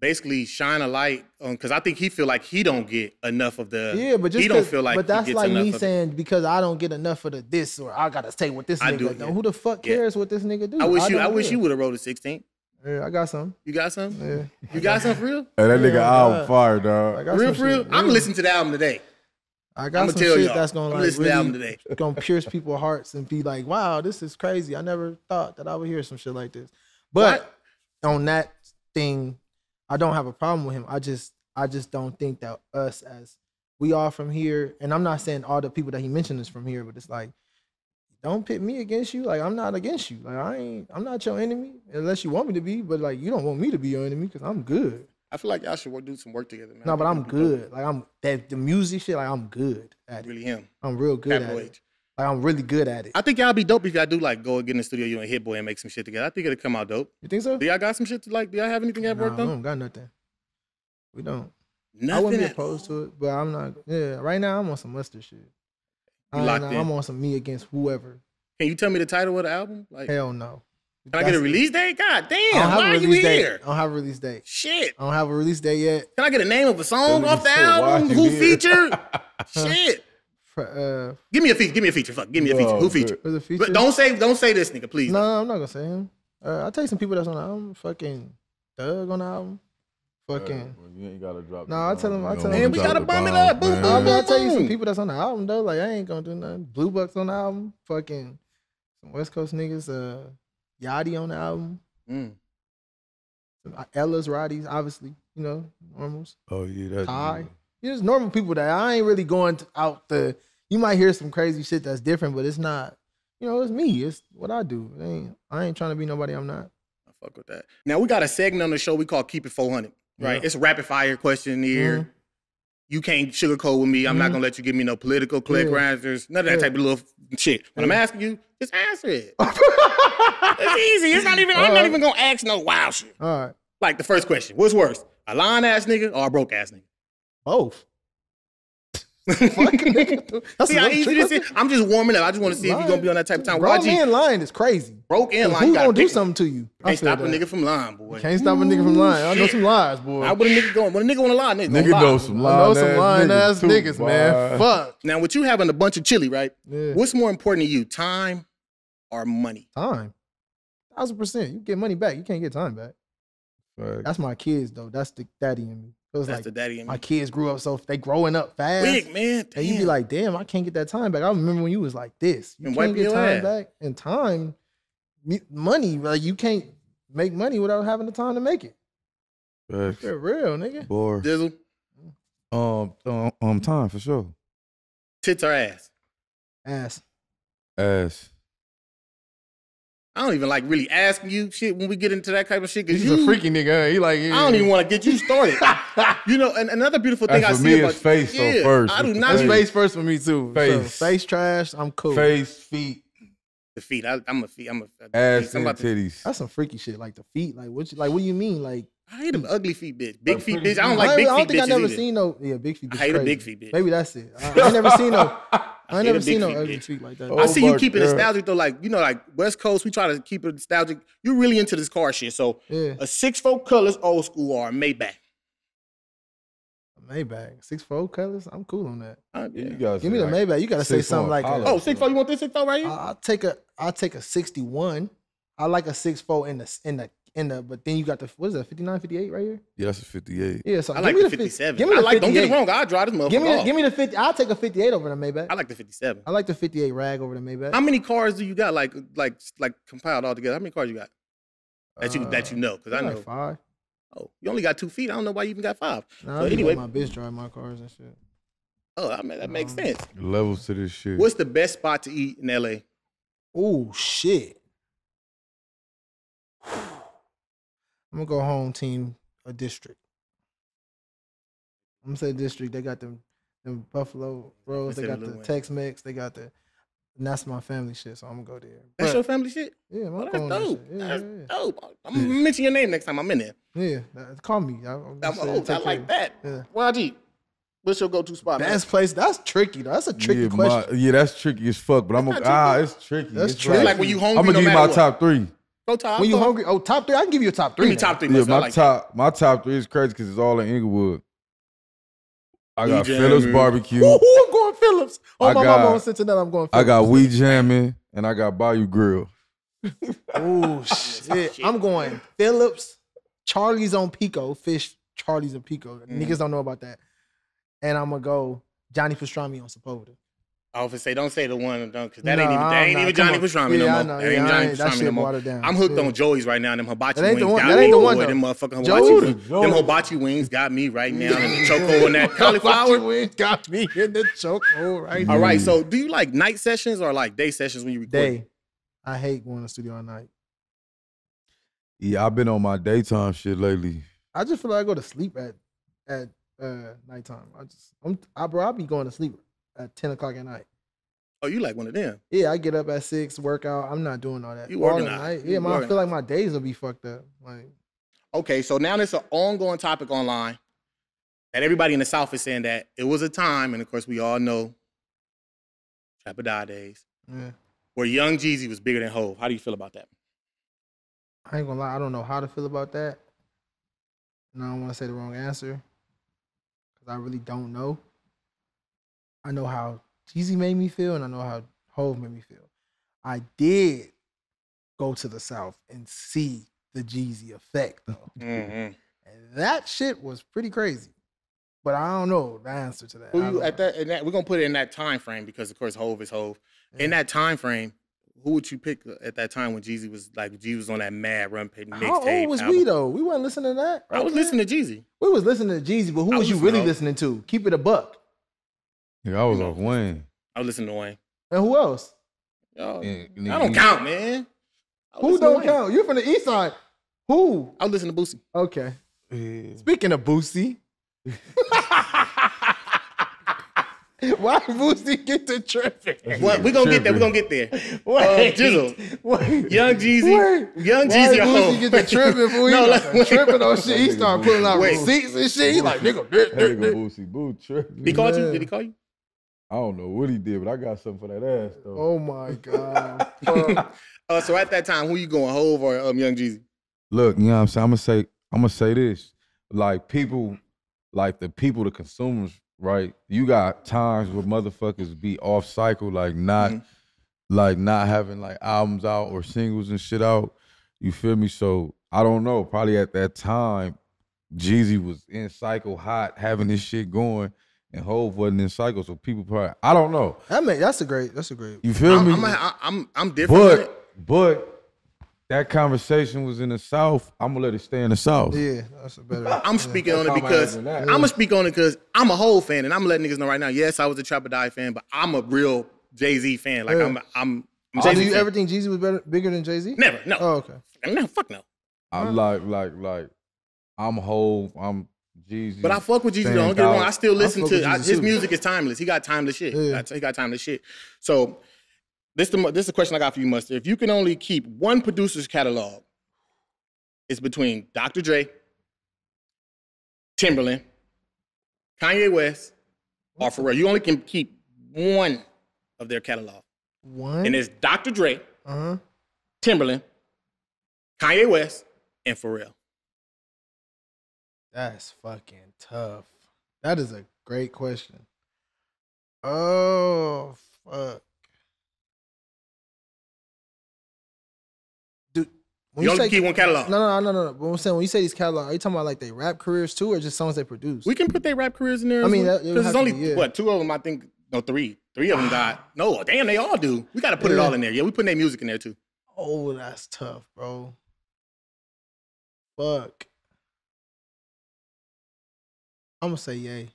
basically shine a light on because I think he feel like he don't get enough of the. Yeah, but just he don't 'cause- feel like. But that's he gets like me of it. saying because I don't get enough of the this or I gotta say what this I nigga do, do. yeah. Who the fuck Yeah. cares what this nigga do? I wish you. I wish care. you would have wrote a sixteen. Yeah, I got some. You got some? Yeah. You got some for real? Hey, that nigga Yeah, album God. fire, I dog. got real for real? shit. I'm Yeah. listening to the album today. I got I'ma some tell shit y'all. that's gonna I'm like listening to the album really today. gonna pierce people's hearts and be like, wow, this is crazy. I never thought that I would hear some shit like this. But on that thing, I don't have a problem with him. I just I just don't think that us as we are from here, and I'm not saying all the people that he mentioned is from here, but it's like, don't pit me against you. Like I'm not against you. Like I ain't I'm not your enemy unless you want me to be, but like you don't want me to be your enemy because I'm good. I feel like y'all should do some work together, man. No, but I'm it'd be dope. good. Like I'm that the music shit, like I'm good at it. Really him. I'm real good at it. Like I'm really good at it. I think y'all be dope if y'all do like go get in the studio, you and Hit Boy and make some shit together. I think it'll come out dope. You think so? Do y'all got some shit to like? Do y'all have anything y'all Nah, worked we on? don't got nothing. We don't. Nothing. I wouldn't be opposed to it, but I'm not. Yeah, right now I'm on some mustard shit. You I ain't- locked in. I'm on some me against whoever. Can you tell me the title of the album? Like, Hell no. can I get a release date? God I damn! don't have Why a are you release date. here? I don't have a release date. Shit! I don't have a release date yet. Can I get a name of a song off the album? Who featured? Shit! For, uh, Give me a feature. Give me a feature. Fuck. Give me a feature. Oh, Who featured? for the feature. But don't say don't say this nigga, please. No, I'm not gonna say him. Uh, I'll tell you some people that's on the album. Fucking Doug on the album. Fucking. Well, you ain't gotta drop. No, I tell him- I tell him- Man, we gotta bum it up, boom, I boom, mean, I'll tell you some people that's on the album though. Like I ain't gonna do nothing. Blue Bucks on the album. Fucking some West Coast niggas. Uh, Yachty on the album. Mm. Uh, Ella's, Roddy's, obviously. You know, normals. Oh yeah, that's Ty. You just normal people that I ain't really going out the. You might hear some crazy shit that's different, but it's not. You know, it's me. It's what I do. It ain't, I ain't trying to be nobody I'm not. I fuck with that. Now we got a segment on the show we call Keep It 400. Right? Yeah. It's a rapid fire question here. Mhm. You can't sugarcoat with me. I'm not Mhm. gonna let you give me no political click Yeah. None of that Yeah. type of little shit. When I'm asking you, just answer it. it's easy. It's not even. I'm not even gonna ask no wild shit. All right, Like the first question: What's worse, a lying ass nigga or a broke ass nigga? Both. That's see how easy this is? I'm just warming up. I just want to see if you're gonna be on that type of time. Grown YG man lying is crazy. broke and lying. Who gonna do something to you? I Can't feel stop a nigga from lying, boy. Can't stop a nigga from lying. I know some lies, boy. How would a nigga go? When a nigga want to lie, nigga, Nigga lie. know some I lying know some lying ass too, niggas, man. boy. Fuck. Now, with you having a bunch of chili, right? Yeah. What's more important to you, time or money? Time. Thousand percent. You get money back. You can't get time back. Facts. That's my kids though. That's the daddy in me. It was That's like the daddy in my me. kids grew up so they growing up fast. Big man. Damn. And you be like, damn, I can't get that time back. I remember when you was like this. You And can't wipe get your time ass. back. And time, money, like you can't make money without having the time to make it. Facts. For real, nigga. Boy. Dizzle, Um, um, um, time for sure. tits or ass? Ass. Ass. I don't even like really asking you shit when we get into that type of shit. Cause He's you, a freaky nigga. huh? He like, I don't even want to get you started. you know, and another beautiful thing And I for see me, about it's face though, yeah, first. I do not That's face. face first for me too. So, Face. face trash. I'm cool. Face, feet, the feet. I, I'm a feet. I'm a ass, I'm and about to- titties. That's some freaky shit. Like the feet. Like what? You, like what do you mean? Like I hate them ugly feet bitch. Big feet bitch. I don't like I, big I don't think I bitches never either. seen no. Yeah, big feet. I bitch hate a big feet bitch. Maybe that's it. I, I never seen no. I hate ain't never seen big no feet ugly bitch. like that. Oh, I see you my keep it God. nostalgic though, like you know, like West Coast. We try to keep it nostalgic. You're really into this car shit. So Yeah, a six four colors old school or a Maybach. Maybach, six four colors. I'm cool on that. Uh, Yeah, yeah. you gotta Give me say the like Maybach. You gotta say something four like Apollo. a, Oh, six four. You want this six four right here? I- I'll take a I'll take a 61. I like a six four in the in the in the but then you got the what is that 59 58 right here? Yeah, that's a 58. Yeah, so I give like the the 57. Give me I the like. Don't get it wrong. I drive this motherfucker. Give me the, off. give me the 50. I'll take a 58 over the Maybach. I like the 57. I like the 58 rag over the Maybach. How many cars do you got? Like, like, like compiled all together? How many cars you got that you that you Uh, know? Because I like know. five. Oh, you only got two feet. I don't know why you even got five. Nah, So anyway- my bitch drive my cars and shit. Oh, I mean, that makes Um, sense. Levels to this shit. What's the best spot to eat in LA? Oh shit. I'm gonna go home team a district. I'm gonna say district. They got them them Buffalo Rolls. They got the Tex Mex. They got the and that's my family shit. So I'm gonna go there. That's But- your family shit. yeah, Oh, I'm that's going that dope. shit. Yeah, that's yeah, dope. I'm gonna mention your name next time I'm in there. yeah. yeah. Call me. I, I'm I'm, just saying, oh, I take care like that. Yeah. YG, what's your go-to spot? man? Place. That's tricky though. That's a tricky yeah, question. My, yeah, that's tricky as fuck. But I'm gonna ah, it's tricky. That's it's tricky. It's like when you hungry. I'm gonna no give you my what. top three. Go top. when you hungry, oh top three. I can give you a top three. Give me now. top three. Yeah, my like that. top my top three is crazy because it's all in Inglewood. I got We Phillips jamming. Barbecue. Ooh, ooh, I'm going Phillips. Oh I my got- mama on Cincinnati. I'm going. Phillips. I got We Jamming, and I got Bayou Grill. Oh shit! shit. I'm going Phillips, Charlie's on Pico, Fish, Charlie's on Pico. Mm. Niggas don't know about that. And I'm gonna go Johnny Pastrami on Sepulveda. I was gonna say, don't say the one, because that No, ain't even that ain't even Johnny on. Pastrami Yeah, no more. Know, that ain't yeah, Johnny Pastrami no more. Down. I'm hooked Yeah. on Joey's right now. Them hibachi That ain't the wings one- got that me. ain't the one, boy. though. Them motherfucking Joey's- hibachi wings. Joey's. Them hibachi wings got me right now in the choco and that cauliflower. wings got me in the chokehold right now. All right, so do you like night sessions or like day sessions when you record? Day. I hate going to the studio at night. Yeah, I've been on my daytime shit lately. I just feel like I go to sleep at at uh nighttime. I just I'm I bro, I be going to sleep at ten o'clock at night. Oh, you like one of them? Yeah, I get up at six, work out. I'm not doing all that. You all organized. night. Yeah, man, I feel like my days will be fucked up. Like Okay, so now there's an ongoing topic online that everybody in the South is saying that it was a time, and of course we all know Trap or Die days, yeah. where Young Jeezy was bigger than Hove. How do you feel about that? I ain't gonna lie, I don't know how to feel about that. And I don't want to say the wrong answer. Cause I really don't know. I know how Jeezy made me feel, and I know how Hove made me feel. I did go to the South and see the Jeezy effect though. Mm-hmm. And that shit was pretty crazy. But I don't know the answer to that. Who you at that, that? We're gonna put it in that time frame because of course Hove is Hove. In that time frame, who would you pick at that time when Jeezy was like Jeezy was on that mad run pay How old was album? we though? We wasn't listening to that. I was listening to Jeezy. We was listening to Jeezy, but who I was you really listening to? Keep it a buck. Yeah, I was off Wayne. I was listening to Wayne. And who else? Yo, And- I don't count, man. Who don't count? You're from the east side. Who? I was listening to Boosie. Okay. Yeah. Speaking of Boosie. Why Boosie get to tripping? Well, we gonna get there. We gonna get there. Wait, um, Jizzle. Wait. Young Jeezy, Wait. Young Jeezy, or Boosie Hov? get to tripping? Fool? He No, like let- wait. tripping on shit. He start pulling out Wait. receipts and shit. He like, nigga, this, That this, nigga this. Boosie Boo tripping. He called you? Did he call you? I don't know what he did, but I got something for that ass though. Oh my God. Fuck. Uh, so at that time, who you going, Hove or um, Young Jeezy? Look, you know what I'm saying? I'm gonna say I'm gonna say this. Like people, like the people, the consumers, right? You got times where motherfuckers be off cycle, like not Mhm. like not having like albums out or singles and shit out. You feel me? So I don't know. Probably at that time, Jeezy was in cycle hot, having this shit going, and Hove wasn't in cycle. So people probably I don't know. That make, that's a great. That's a great. You feel I'm, me? I'm, a- I'm, I'm different. but but that conversation was in the South. I'm gonna let it stay in the South. Yeah, that's a better. I'm yeah. speaking on it That's how my because I'm in gonna speak on it because I'm a Hove fan, and I'm gonna let niggas know right now. Yes, I was a Trap or Die fan, but I'm a real Jay Z fan. Like Yeah. I'm, I'm, oh, I'm So Jay do Z. you ever think Jeezy was better, bigger than Jay Z? Never, no, Oh, okay. no, fuck no. I'm like, like, like, I'm whole, I'm Jeezy. But I fuck with Jeezy. Though, don't get me wrong. I still listen fuck to I, his too. music. Is timeless. He got timeless shit. Yeah. He got timeless shit. So this the this is the question I got for you, Mustard. If you can only keep one producer's catalog, it's between Dr. Dre, Timbaland, Kanye West, or Pharrell. You only can keep one of their catalog, One. and it's Dr. Dre, Uh huh. Timbaland, Kanye West, and Pharrell. That's fucking tough. That is a great question. Oh fuck. Dude, when You only say keep one catalog. no, no, no, no, no. But I'm saying when you say these catalog, are you talking about like they rap careers too, or just songs they produce? We can put their rap careers in there. I mean, that- it would because have it's only be, yeah. what two of them. I think no three. Three of them got no. Damn, they all do. We got to put it all in there. Yeah, we putting their music in there too. oh, that's tough, bro. Fuck. I'm gonna say yay.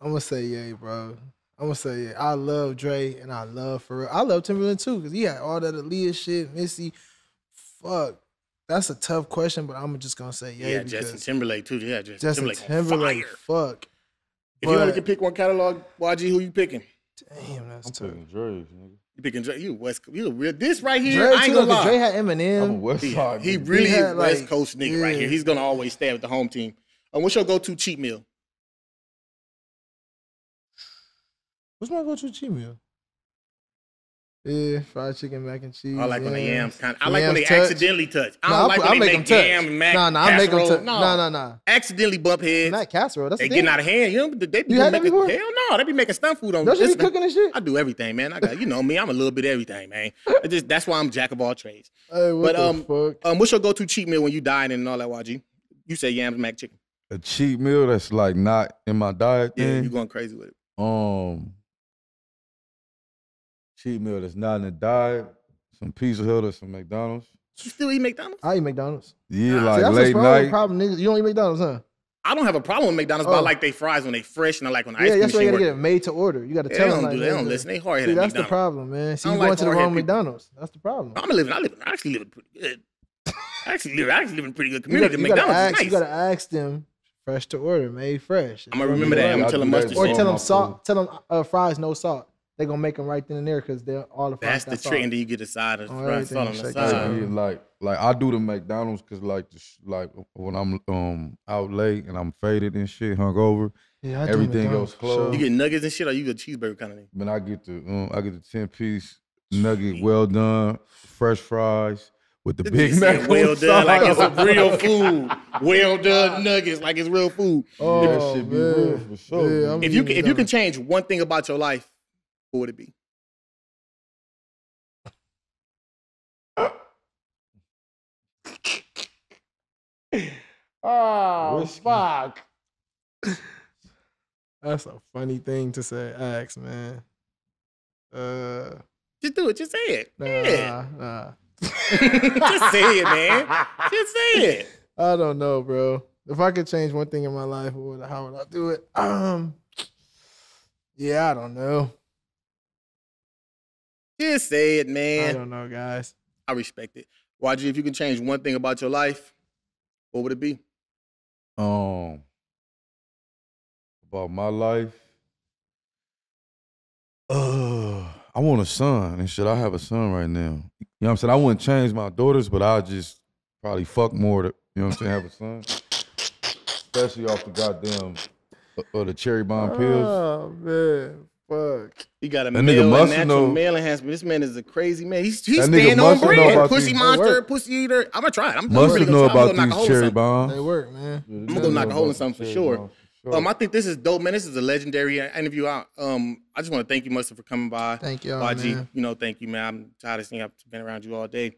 I'm gonna say yay, bro. I'm gonna say yeah. I love Dre and I love Pharrell. I love Timbaland too because he had all that Aaliyah shit, Missy. Fuck, that's a tough question, but I'm just gonna say yay Yeah, Justin Timberlake too. Yeah, Justin, Justin Timberlake. Timberlake. fire. Fuck. If you only But- could pick one catalog, YG, who you picking? Damn, that's I'm tough. picking Dre's, nigga. You picking Dre? You West? You real? This right here, Dre, I ain't too, gonna because lie. Dre had I'm a West he, Side. he nigga. really had, West like- Coast nigga right here. He's gonna always stay with the home team. And what's your go-to cheat meal? What's my go-to cheat meal? Yeah, fried chicken, mac and cheese. I like when the yams kind. I like when they touch. accidentally touch. I Nah, don't I like put- I when they make make, 'em touch. yam and mac. Nah, nah, I make them casserole. touch. No, Nah, nah, nah. Accidentally bump heads. Not casserole. That's They getting out of hand. You know, they be You had that making, before? Hell no, they be making stunt food on. Don't you be cooking and shit? I do everything, man. I got you know me. I'm a little bit of everything, man. It just that's why I'm jack of all trades. Hey, what But the um, fuck? um, what's your go-to cheat meal when you dine and all that? YG, you say yams, mac, chicken. A cheat meal that's like not in my diet. Yeah, thing. you going crazy with it. Um, cheat meal that's not in the diet. Some Pizza Hut or some McDonald's. You still eat McDonald's? I eat McDonald's. Yeah, Nah, like See, that's late the problem, night. problem, niggas. You don't eat McDonald's, huh? I don't have a problem with McDonald's, but I Oh. like they fries when they fresh and I like when the ice Yeah, cream that's why you machine gotta get it made to order. You gotta Yeah, tell they them don't like do. They don't listen. They hard headed. that's the problem, man. See, I you don't going like to the wrong hard-headed people. McDonald's. That's the problem. I'm living. I live. I actually live pretty good. I actually live. I actually live in a pretty good You community. gotta, you gotta McDonald's ask. is You gotta ask them fresh to order, made fresh. I'ma remember that. I'ma tell them mustard Or tell them salt. Tell them uh, fries no salt. They gonna make them right then and there because they're all the fries. That's the got trick, salt. and then you get a side of Oh, fries on the shake Like, side. yeah, like like I do the McDonald's because like the sh- like when I'm um out late and I'm faded and shit, hungover. Yeah, I do Everything McDonald's, goes closed. You get nuggets and shit, or you get a cheeseburger kind of thing. Man, I get the um, I get the ten piece nugget, well done, fresh fries with the This Big Mac. well on done, like it's a real food. Well done nuggets, like it's real food. Oh, that shit be real for sure. Yeah, If you can, if you can change one thing about your life, what would it be? Oh Risky. fuck. That's a funny thing to say. Ask man. Uh, Just do it. Just say it. nah, Yeah. nah. Just say it, man. Just say it. I don't know, bro. If I could change one thing in my life, what would, how would I do it? Um, yeah, I don't know. Just say it, man. I don't know, guys. I respect it. YG, if you can change one thing about your life, what would it be? Um, about my life. Uh, I want a son and should I have a son right now. You know what I'm saying? I wouldn't change my daughters, but I'll just probably fuck more to, you know what I'm saying, have a son. Especially off the goddamn uh, uh, the cherry bomb pills. Oh man, fuck. He got a That nigga male, must natural know- male enhancement. This man is a crazy man. He's he's That staying on must brand. Pussy these- monster, Work. pussy eater. I'm gonna try it. I'm Must really gonna know try- I'm about knock a these hole in cherry something. bombs. They work, man. I'm gonna knock a hole in something for sure. Um, I think this is dope, man. This is a legendary interview. I, um, I just want to thank you, Mustard, for coming by. Thank y'all, YG, man. you know, thank you, man. I'm tired of seeing I've been around you all day.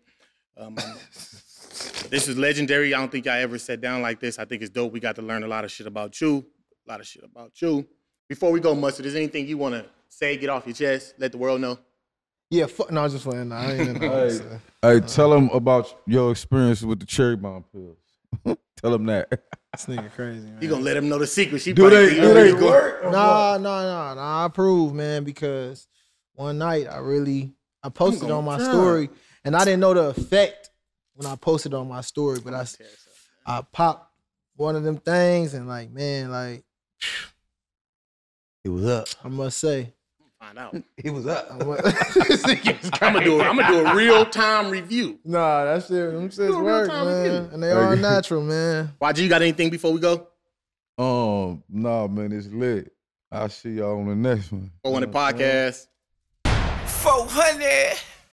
Um, this is legendary. I don't think I ever sat down like this. I think it's dope. We got to learn a lot of shit about you, a lot of shit about you. Before we go, Mustard, is there anything you want to say, get off your chest, let the world know? Yeah, fuck. No, I was just playing. Nah, I ain't in Hey. the Hey, tell them about your experience with the cherry bomb pills. tell them that. This nigga crazy, man. You gonna let them know the secret? She Do probably they think do you they really work? Nah, nah, nah, nah. I approve, man, because one night I really I posted on my try. story and I didn't know the effect when I posted on my story, but I s- I popped one of them things and like, man, like It was up. I must say, Find out. It was up. I went, I'm gonna do. A, I'm gonna do a real time review. Nah, that's shit, them shits work, real-time man, review. and they are natural, man. YG, you got anything before we go? Um, nah, man, it's lit. I'll see y'all on the next one. Go on the podcast. 400.